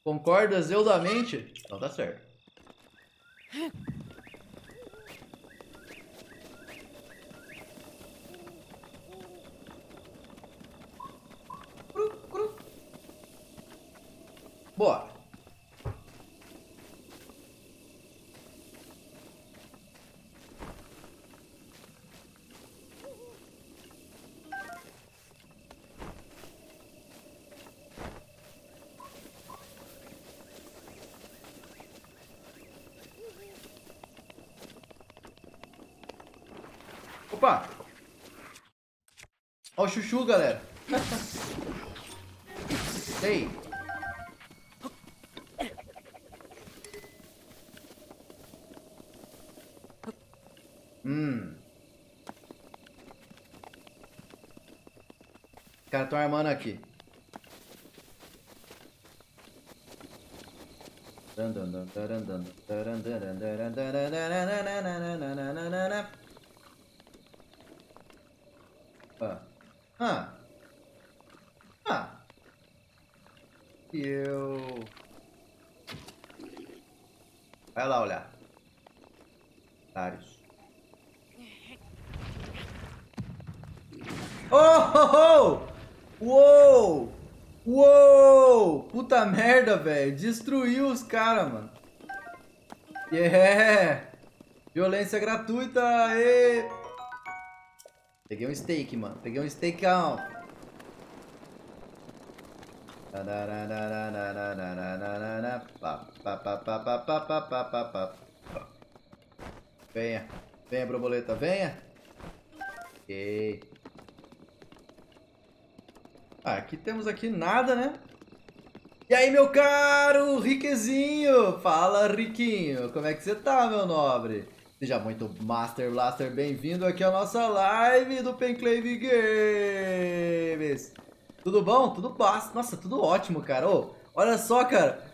Concorda zeudamente? Então tá certo. Bora. Opa! Ó o chuchu, galera. Ei. Hum. Os caras estão armando aqui. Ah. Ah. Ah. E eu. Vai lá olhar. Vários. Oh, oh, oh! Uou! Uou! Puta merda, Destruiu os caras, mano. Yeah! Violência gratuita! Aê! Peguei um steak, mano. Peguei um steakão. Venha. Venha, borboleta. Venha. Ok. Ah, aqui temos aqui nada, né? E aí, meu caro Riquezinho? Fala, Riquinho. Como é que você tá, meu nobre? Seja muito Master Blaster bem-vindo aqui à nossa live do Penclave Games. Tudo bom? Tudo basta. Nossa, tudo ótimo, cara. Ô, olha só, cara.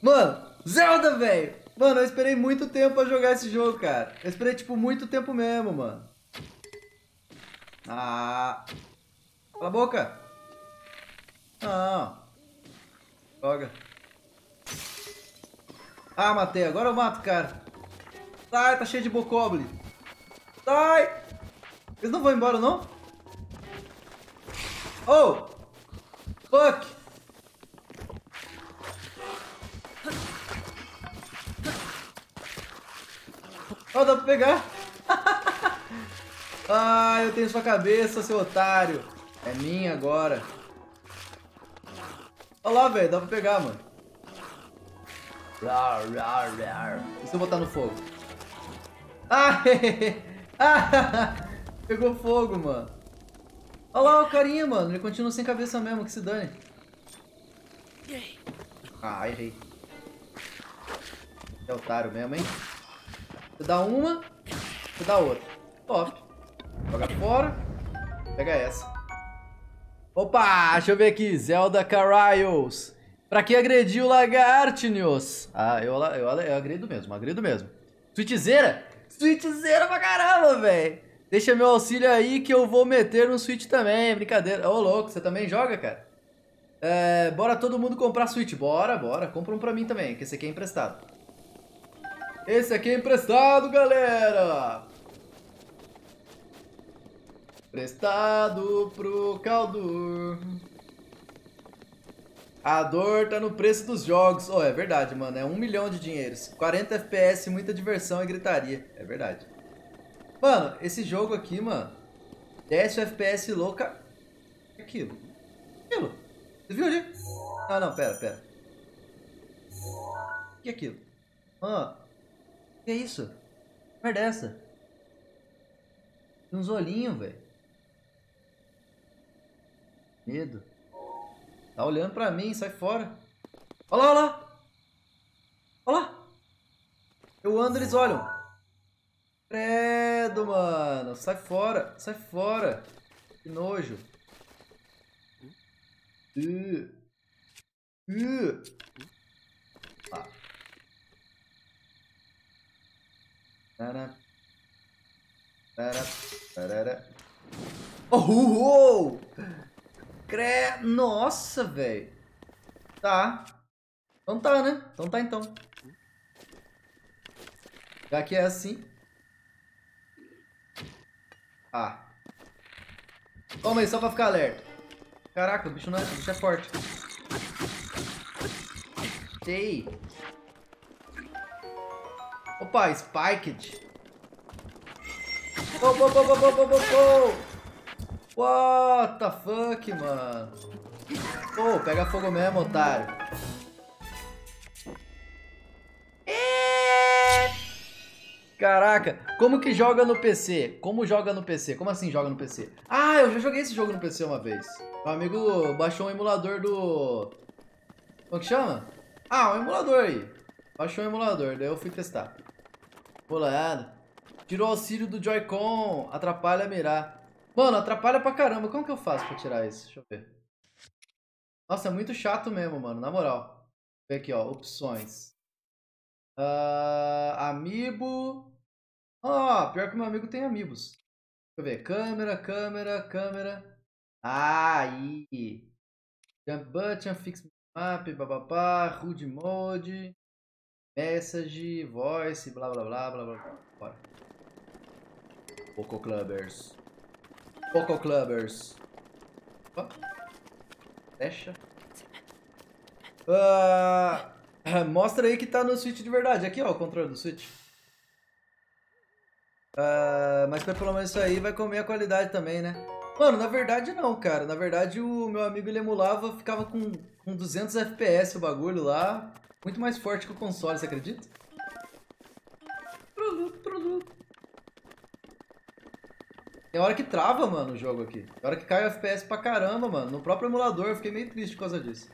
Mano, Zelda, velho. Mano, eu esperei muito tempo pra jogar esse jogo, cara. Eu esperei, tipo, muito tempo mesmo, mano. Ah. Cala a boca. Não. Joga. Ah, matei. Agora eu mato, cara. Sai, tá cheio de bocoble. Sai! Eles não vão embora, não? Oh! Fuck! Oh, dá pra pegar! *laughs* ah, eu tenho sua cabeça, seu otário. É minha agora. Olha lá, velho, dá pra pegar, mano. Rar, rar, rar. E se eu botar no fogo? Ah, *laughs* ah, pegou fogo, mano. Olha lá o carinha, mano. Ele continua sem cabeça mesmo, que se dane. Ah, errei. É otário mesmo, hein? Você dá uma, você dá outra. Top. Joga fora. Pega essa. Opa, deixa eu ver aqui. Zelda Carriles. Pra que agredir o Lagartinius? Ah, eu, eu, eu agredo mesmo, agredo mesmo. Switchzeira? Switchzeira pra caramba, velho. Deixa meu auxílio aí que eu vou meter no Switch também, brincadeira. Ô, louco, você também joga, cara? É, bora todo mundo comprar Switch. Bora, bora. Compra um pra mim também, que esse aqui é emprestado. Esse aqui é emprestado, galera. Prestado pro caldo. A dor tá no preço dos jogos. Oh, é verdade, mano. É um milhão de dinheiros. 40 FPS, muita diversão e gritaria. É verdade. Mano, esse jogo aqui, mano. 10 FPS louca. Aquilo. Aquilo. Você viu ali? Não, não, pera, pera. O que é aquilo? Ah. Que é isso? merda é essa? Tem uns olhinhos, velho. Medo. Tá olhando pra mim, sai fora. Olha lá, olha lá. Olha lá. Eu ando, eles olham. Credo, mano. Sai fora, sai fora. Que nojo. Uh. Uh. Ah. Tará. Tará. Tará. Oh, oh. Nossa, velho. Tá. Então tá, né? Então tá, então. Já que é assim. Ah. Toma aí, só pra ficar alerta. Caraca, o bicho, não é, o bicho é forte. Sei. Opa, Spiked. Oh, oh, oh, oh, oh, oh, oh. What the fuck, mano? Pô, oh, pega fogo mesmo, otário. Caraca, como que joga no PC? Como joga no PC? Como assim joga no PC? Ah, eu já joguei esse jogo no PC uma vez. Meu amigo baixou um emulador do... Como que chama? Ah, um emulador aí. Baixou um emulador, daí eu fui testar. Pulada. Tirou o auxílio do Joy-Con, atrapalha a mirar. Mano, atrapalha pra caramba. Como que eu faço pra tirar isso? Deixa eu ver. Nossa, é muito chato mesmo, mano, na moral. Vê aqui, ó, opções. Uh, amiibo. Ó, oh, pior que meu amigo tem amigos. Deixa eu ver. Câmera, câmera, câmera. Ah, aí. Jump button, fix map, bababá, rude mode, message, voice, blá blá blá blá blá. Bora. Poco Clubbers. Poco Clubbers. Fecha. Uh, *laughs* mostra aí que tá no Switch de verdade. Aqui, ó, o controle do Switch. Uh, mas pelo menos isso aí vai comer a qualidade também, né? Mano, na verdade não, cara. Na verdade o meu amigo ele emulava, ficava com, com 200 FPS o bagulho lá. Muito mais forte que o console, você acredita? Tem hora que trava, mano, o jogo aqui. Tem hora que cai o FPS pra caramba, mano. No próprio emulador, eu fiquei meio triste por causa disso.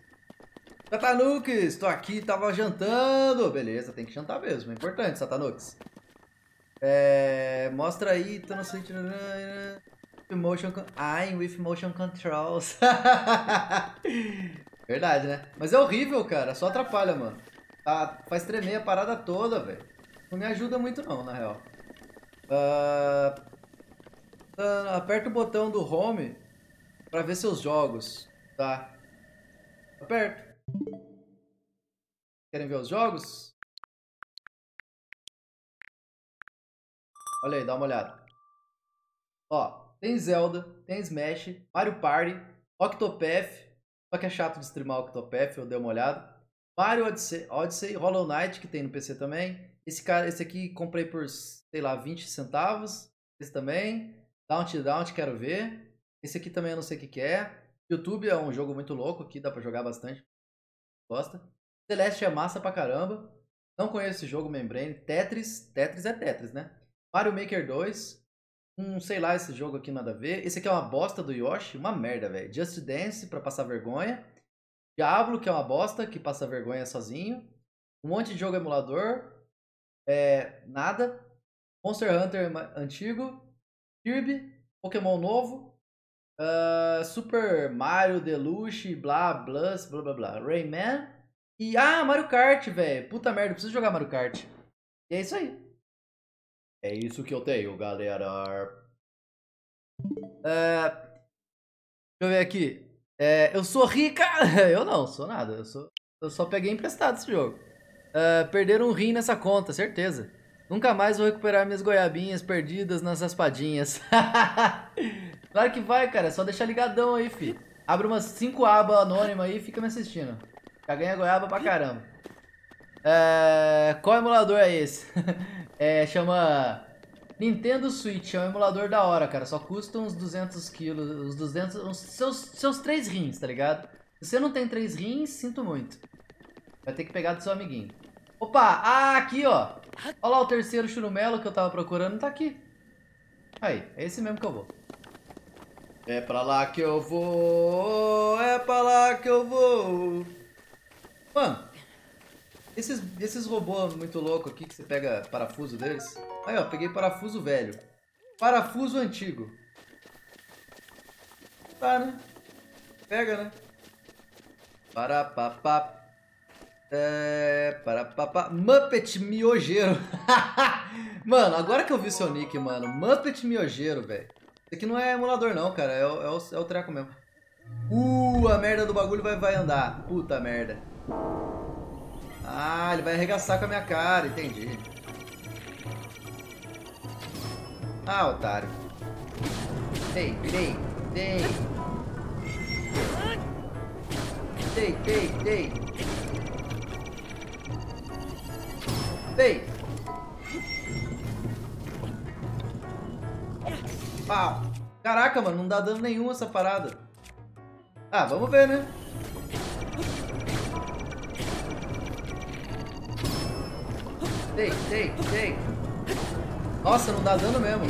Satanux, tô aqui, tava jantando. Beleza, tem que jantar mesmo, é importante, Satanux. É, mostra aí, tô no Switch. Motion, I'm with motion controls. *laughs* Verdade, né? Mas é horrível, cara. Só atrapalha, mano. Tá, faz tremer a parada toda, velho. Não me ajuda muito não, na real. Uh, aperta o botão do home pra ver seus jogos, tá? Aperta. Querem ver os jogos? Olha aí, dá uma olhada. Ó, tem Zelda, tem Smash, Mario Party, Octopath, só que é chato de streamar Octopath, eu dei uma olhada. Mario Odyssey, Odyssey, Hollow Knight, que tem no PC também. Esse cara, esse aqui comprei por, sei lá, 20 centavos. Esse também. Down Down, quero ver. Esse aqui também eu não sei o que, que é. YouTube é um jogo muito louco aqui, dá pra jogar bastante. Gosta. Celeste é massa pra caramba. Não conheço esse jogo, Membrane. Tetris. Tetris é Tetris, né? Mario Maker 2. Um, sei lá, esse jogo aqui nada a ver. Esse aqui é uma bosta do Yoshi. Uma merda, velho. Just Dance pra passar vergonha. Diablo, que é uma bosta, que passa vergonha sozinho. Um monte de jogo emulador. É, nada. Monster Hunter antigo. Kirby. Pokémon novo. Uh, Super Mario Deluxe, blá, blá, blá, blá, blá. Rayman. E, ah, Mario Kart, velho. Puta merda, preciso jogar Mario Kart. E é isso aí. É isso que eu tenho, galera. É... Deixa eu ver aqui. É, eu sou rica. *laughs* Eu não, sou nada. Eu, sou... eu só peguei emprestado esse jogo. É, perderam um rim nessa conta, certeza. Nunca mais vou recuperar minhas goiabinhas perdidas nas raspadinhas. *laughs* claro que vai, cara. É só deixar ligadão aí, fi. Abre umas 5 abas anônimas aí e fica me assistindo. Já ganha goiaba pra caramba. É... Qual emulador é esse? *laughs* É, chama Nintendo Switch, é um emulador da hora, cara. Só custa uns 200 quilos, uns 200, uns seus, seus três rins, tá ligado? Se você não tem três rins, sinto muito. Vai ter que pegar do seu amiguinho. Opa, ah, aqui, ó. Olha lá o terceiro churumelo que eu tava procurando, tá aqui. Aí, é esse mesmo que eu vou. É pra lá que eu vou, é pra lá que eu vou. Mano, esses, esses robôs muito loucos aqui que você pega parafuso deles. Aí, ó, peguei parafuso velho. Parafuso antigo. Tá, né? Pega, né? Para papá. É, para papá. Muppet miojeiro. *laughs* mano, agora que eu vi seu nick, mano. Muppet miojeiro, velho. Isso aqui não é emulador não, cara. É o, é, o, é o treco mesmo. Uh, a merda do bagulho vai, vai andar. Puta merda. Ah, ele vai arregaçar com a minha cara. Entendi. Ah, otário. Ei, ei, ei. Ei, ei, ei. Ei. Pau. Caraca, mano, não dá dano nenhum essa parada. Ah, vamos ver, né? Ei, ei, ei. Nossa, não dá dano mesmo.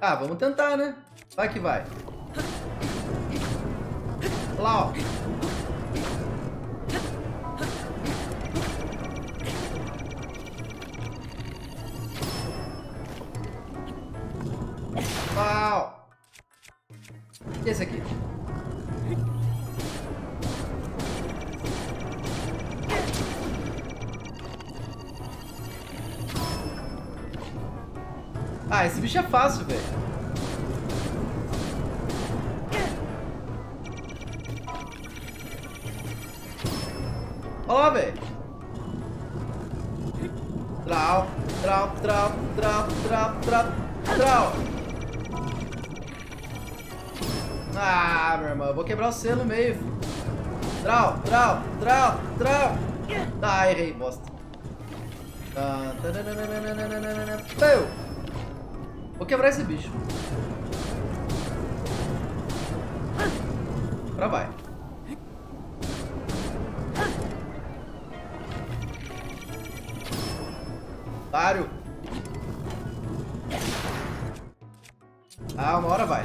Ah, vamos tentar, né? Vai que vai. Lá, ó. Esse aqui? Ah, esse bicho é fácil, velho. Olha lá, velho. Trau, trau, trau, trau, trau, trau, trau. Ah, meu irmão, eu vou quebrar o selo no meio. Trau, trau, trau, trau. Ah, errei, bosta. Vou quebrar esse bicho. Agora vai. Otário. Ah, uma hora vai.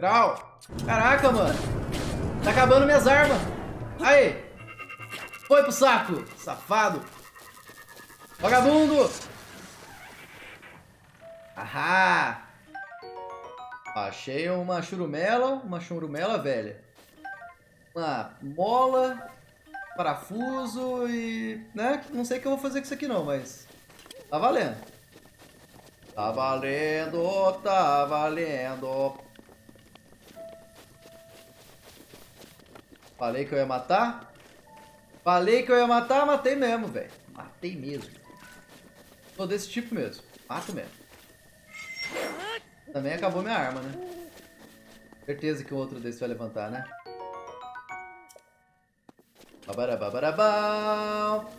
Grau. Caraca, mano. Tá acabando minhas armas. Aí! Foi pro saco, safado! Vagabundo! Ahá! Achei uma churumela, uma churumela velha. Uma mola, parafuso e... né? Não sei o que eu vou fazer com isso aqui não, mas... Tá valendo. Tá valendo, tá valendo. Falei que eu ia matar? Falei que eu ia matar, matei mesmo, velho. Matei mesmo. Sou desse tipo mesmo. Mato mesmo. Também acabou minha arma, né? Certeza que o outro desse vai levantar, né? Babarababarabau.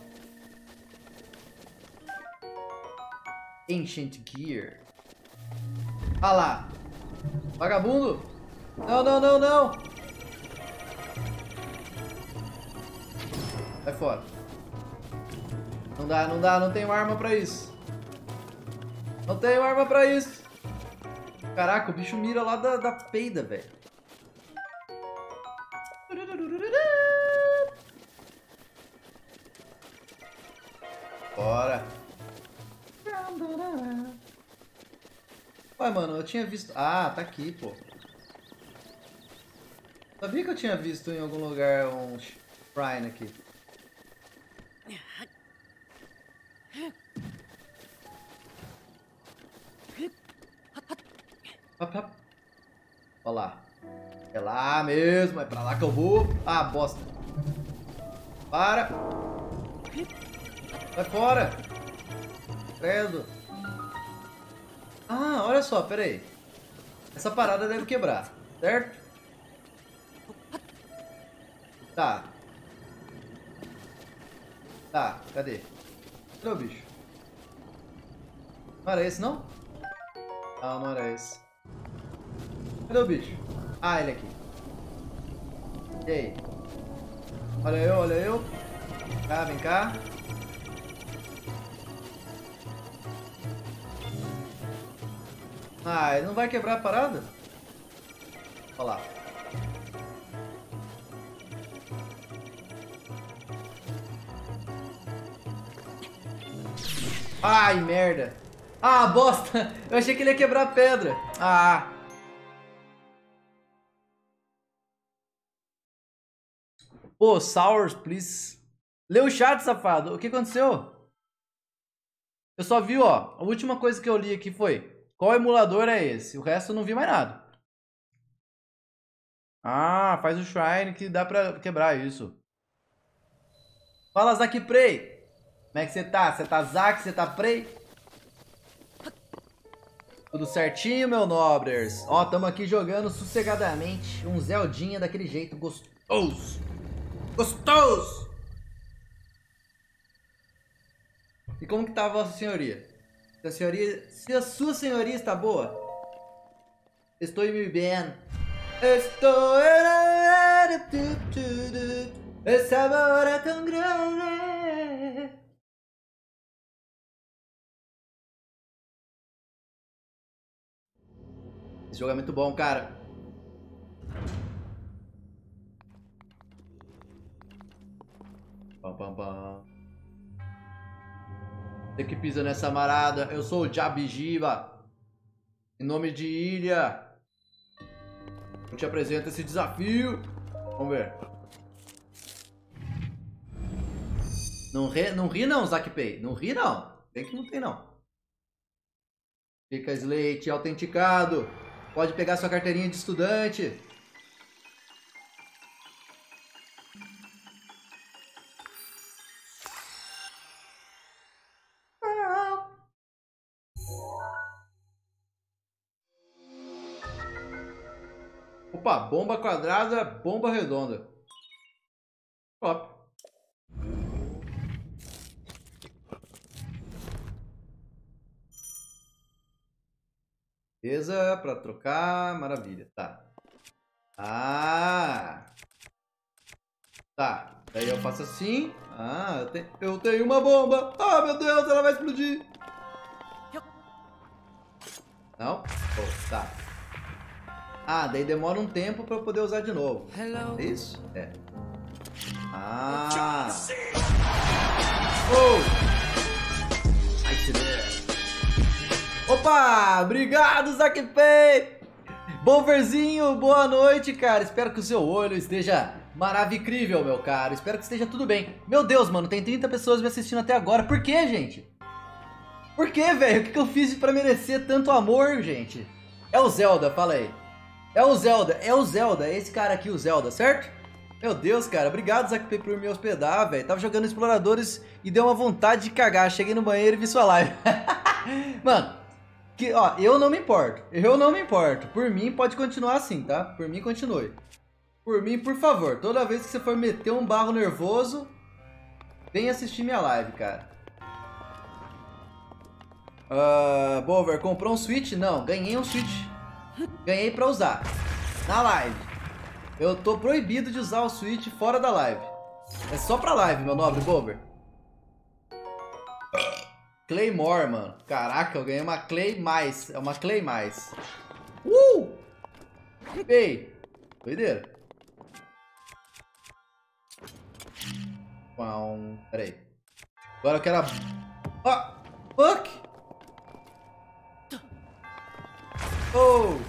Ancient Gear. Ah lá. Vagabundo. Não, não, não, não. Sai fora. Não dá, não dá, não tenho arma pra isso. Não tenho arma pra isso. Caraca, o bicho mira lá da, da peida, velho. Bora. Ué, mano, eu tinha visto... Ah, tá aqui, pô. Sabia que eu tinha visto em algum lugar um shrine aqui. Olha lá. É lá mesmo, é pra lá que eu vou. Ah, bosta. Para. Vai fora. Credo. Ah, olha só, pera aí. Essa parada deve quebrar, certo? Tá. Cadê? Cadê o bicho? Não era esse, não? Não, não era esse. Cadê o bicho? Ah, ele aqui. E aí? Olha eu, olha eu. Vem cá, vem cá. Ah, ele não vai quebrar a parada? Olha lá. Ai, merda. Ah, bosta. Eu achei que ele ia quebrar a pedra. Ah. Pô, Sours, please. Lê o chat, safado. O que aconteceu? Eu só vi, ó. A última coisa que eu li aqui foi qual emulador é esse? O resto eu não vi mais nada. Ah, faz o Shrine que dá pra quebrar isso. Fala, Zack Prey. Como é que você tá? Você tá Zack? Você tá Prey? Tudo certinho, meu nobres? Ó, tamo aqui jogando sossegadamente um Zeldinha daquele jeito gostoso. Gostoso! E como que tá a vossa senhoria? Se a senhoria, se a sua senhoria está boa, estou me bem. Estou esse amor é tão grande. Esse jogo é muito bom, cara. Pam, pam, pam. Você que pisa nessa marada, eu sou o Jabijiba. Em nome de Ilha. Eu te apresento esse desafio. Vamos ver. Não, ri, não ri não, Zakpay. Não ri não. Tem que não tem não. Fica Slate autenticado. Pode pegar sua carteirinha de estudante. Opa, bomba quadrada, bomba redonda. Top. Beleza, pra trocar, maravilha, tá. Ah! Tá, daí eu faço assim. Ah, eu, te, eu tenho uma bomba. Ah, meu Deus, ela vai explodir. Não? Oh, tá. Ah, daí demora um tempo pra eu poder usar de novo. Hello. É isso? É. Ah! Oh! Opa! Obrigado, Zakpay! Boverzinho, boa noite, cara. Espero que o seu olho esteja maravilhoso, meu caro. Espero que esteja tudo bem. Meu Deus, mano, tem 30 pessoas me assistindo até agora. Por que, gente? Por que, velho? O que, eu fiz pra merecer tanto amor, gente? É o Zelda, fala aí. É o Zelda, é o Zelda, é esse cara aqui, o Zelda, certo? Meu Deus, cara, obrigado, Zack por me hospedar, velho. Tava jogando Exploradores e deu uma vontade de cagar. Cheguei no banheiro e vi sua live. *laughs* Mano, que, ó, eu não me importo. Eu não me importo. Por mim, pode continuar assim, tá? Por mim, continue. Por mim, por favor, toda vez que você for meter um barro nervoso, vem assistir minha live, cara. Uh, Bover, comprou um Switch? Não, ganhei um Switch. Ganhei pra usar. Na live. Eu tô proibido de usar o Switch fora da live. É só pra live, meu nobre Bober. Claymore, mano. Caraca, eu ganhei uma Clay mais. É uma Clay mais. Uh! Ei! Doideira. Pão. Pera aí. Agora eu quero a... Ah! Fuck! Oh!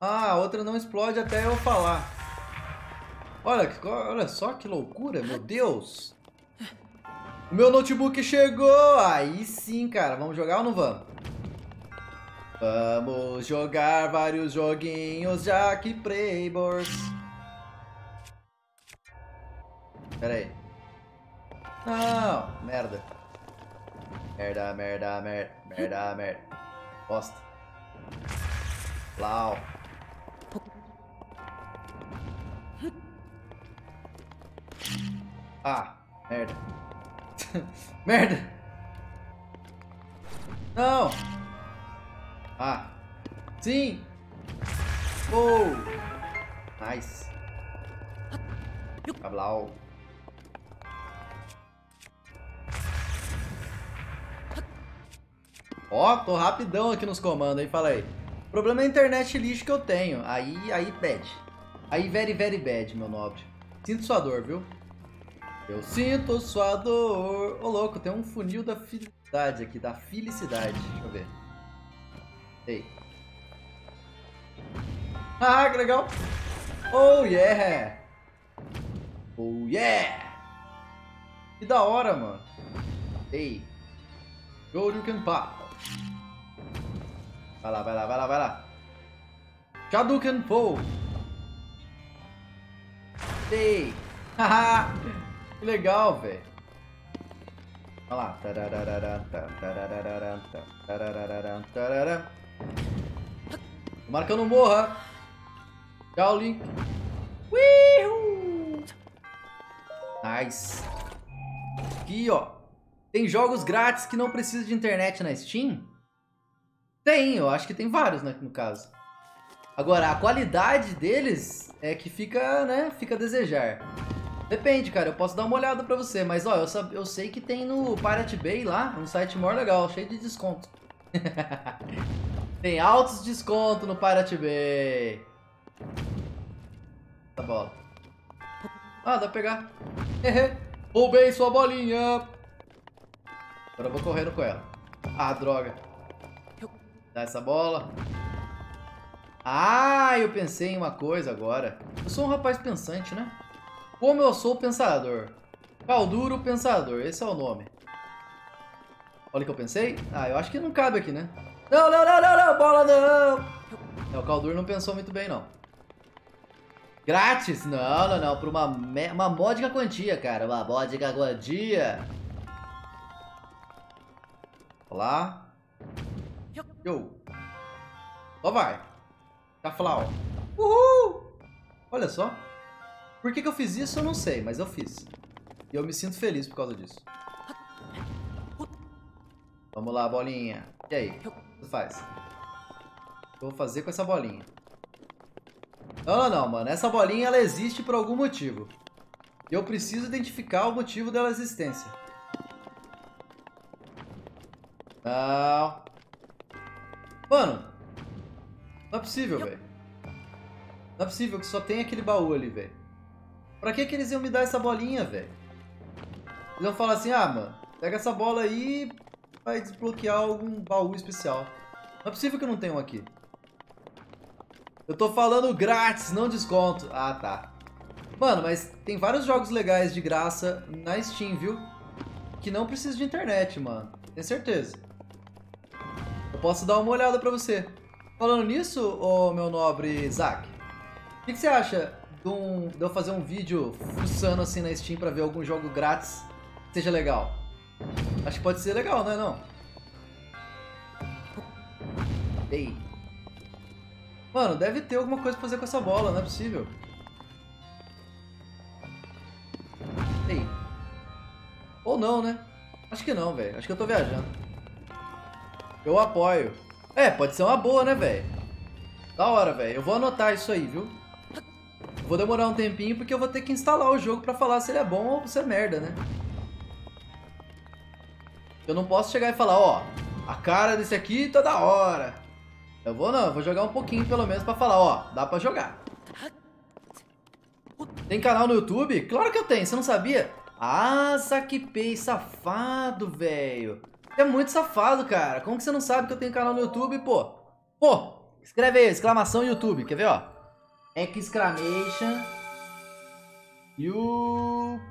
Ah, a outra não explode até eu falar. Olha, olha só que loucura, meu Deus. Meu notebook chegou. Aí sim, cara. Vamos jogar ou não vamos? Vamos jogar vários joguinhos já que Playbors. Pera aí. Não, merda. Merda, merda, merda, merda, merda. Bosta. Lau. Ah, merda. *laughs* merda! Não! Ah. Sim. Oh. Nice. Cablau. Ó, tô rapidão aqui nos comandos, hein? Fala aí. O problema é a internet lixo que eu tenho. Aí, aí, bad. Aí, very, very bad, meu nobre. Sinto sua dor, viu? Eu sinto sua dor. Ô, oh, louco, tem um funil da felicidade aqui, da felicidade. Deixa eu ver. Ei. Ah, que legal. Oh, yeah. Oh, yeah. Que da hora, mano. Ei. Shoryuken Pop. Vai lá, vai lá, vai lá, vai lá. Hadouken Po. Ei. *laughs* Haha. Que legal, velho. Olha lá. Tomara que eu não morra. Tchau, Link. Nice. Aqui, ó. Tem jogos grátis que não precisam de internet na Steam? Tem, eu acho que tem vários, né, no caso. Agora, a qualidade deles é que fica, né, fica a desejar. Depende, cara, eu posso dar uma olhada pra você, mas ó, eu, eu sei que tem no Pirate Bay lá, um site maior legal, cheio de desconto. *laughs* tem altos descontos no Pirate Bay. Tá bola. Ah, dá pra pegar. *laughs* Roubei sua bolinha. Agora eu vou correndo com ela. Ah, droga. Dá essa bola. Ah, eu pensei em uma coisa agora. Eu sou um rapaz pensante, né? Como eu sou pensador. Calduro Pensador, esse é o nome. Olha o que eu pensei. Ah, eu acho que não cabe aqui, né? Não, não, não, não, não, bola não! É, o Calduro não pensou muito bem, não. Grátis? Não, não, não. Por uma, uma módica quantia, cara. Uma módica quantia. Olá. Yo. Só vai. Caflau. Uhul! Olha só. Por que, que eu fiz isso, eu não sei, mas eu fiz. E eu me sinto feliz por causa disso. Vamos lá, bolinha. E aí? O que você faz? O que eu vou fazer com essa bolinha? Não, não, não, mano. Essa bolinha, ela existe por algum motivo. E eu preciso identificar o motivo dela existência. Não. Mano. Não é possível, velho. Não é possível que só tem aquele baú ali, velho. Pra que que eles iam me dar essa bolinha, velho? Eles iam falar assim, ah, mano, pega essa bola aí e vai desbloquear algum baú especial. Não é possível que eu não tenha um aqui. Eu tô falando grátis, não desconto. Ah, tá. Mano, mas tem vários jogos legais de graça na Steam, viu? Que não precisa de internet, mano. Tenho certeza. Eu posso dar uma olhada pra você. Falando nisso, ô meu nobre Zack, o que, que, você acha de, um, de, eu fazer um vídeo fuçando assim na Steam pra ver algum jogo grátis seja legal? Acho que pode ser legal, não é não? Ei. Mano, deve ter alguma coisa pra fazer com essa bola, não é possível. Ei. Ou não, né? Acho que não, velho. Acho que eu tô viajando. Eu apoio. É, pode ser uma boa, né, velho? Da hora, velho. Eu vou anotar isso aí, viu? Vou demorar um tempinho porque eu vou ter que instalar o jogo pra falar se ele é bom ou se é merda, né? Eu não posso chegar e falar, ó, a cara desse aqui tá da hora. Eu vou não, vou jogar um pouquinho pelo menos pra falar, ó, dá pra jogar. Tem canal no YouTube? Claro que eu tenho, você não sabia? Ah, Sakipei, safado, velho. É muito safado, cara. Como que você não sabe que eu tenho canal no YouTube, pô? Pô, escreve aí, exclamação YouTube. Quer ver, ó? Exclamation YouTube.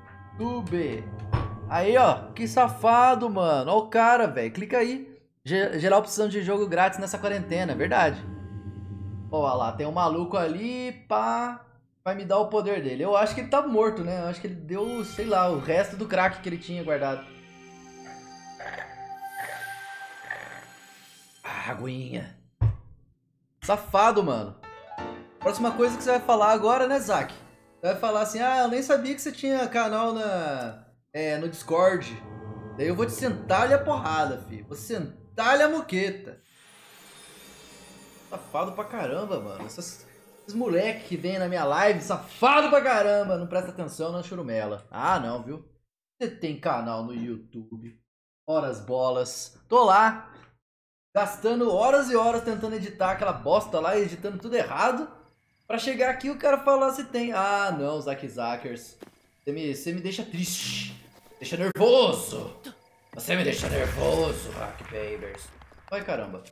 Aí, ó. Que safado, mano. Ó o cara, velho. Clica aí. Geral precisando de jogo grátis nessa quarentena, é verdade. Ó lá, tem um maluco ali, pá. Vai me dar o poder dele. Eu acho que ele tá morto, né? Eu acho que ele deu, sei lá, o resto do crack que ele tinha guardado. aguinha. Safado, mano. Próxima coisa que você vai falar agora, né, Zack? Você vai falar assim, ah, eu nem sabia que você tinha canal na, é, no Discord. Daí eu vou te sentar-lhe a porrada, filho. Vou sentar-lhe a moqueta. Safado pra caramba, mano. Essas, esses moleque que vem na minha live, safado pra caramba. Não presta atenção na churumela. Ah, não, viu? Você tem canal no YouTube. Horas bolas. Tô lá. Gastando horas e horas tentando editar aquela bosta lá, editando tudo errado. Pra chegar aqui o cara falar se tem. Ah, não, Zack Zakers. Você me, você me deixa triste. Deixa nervoso. Você me deixa nervoso, Hack Babers. Vai caramba.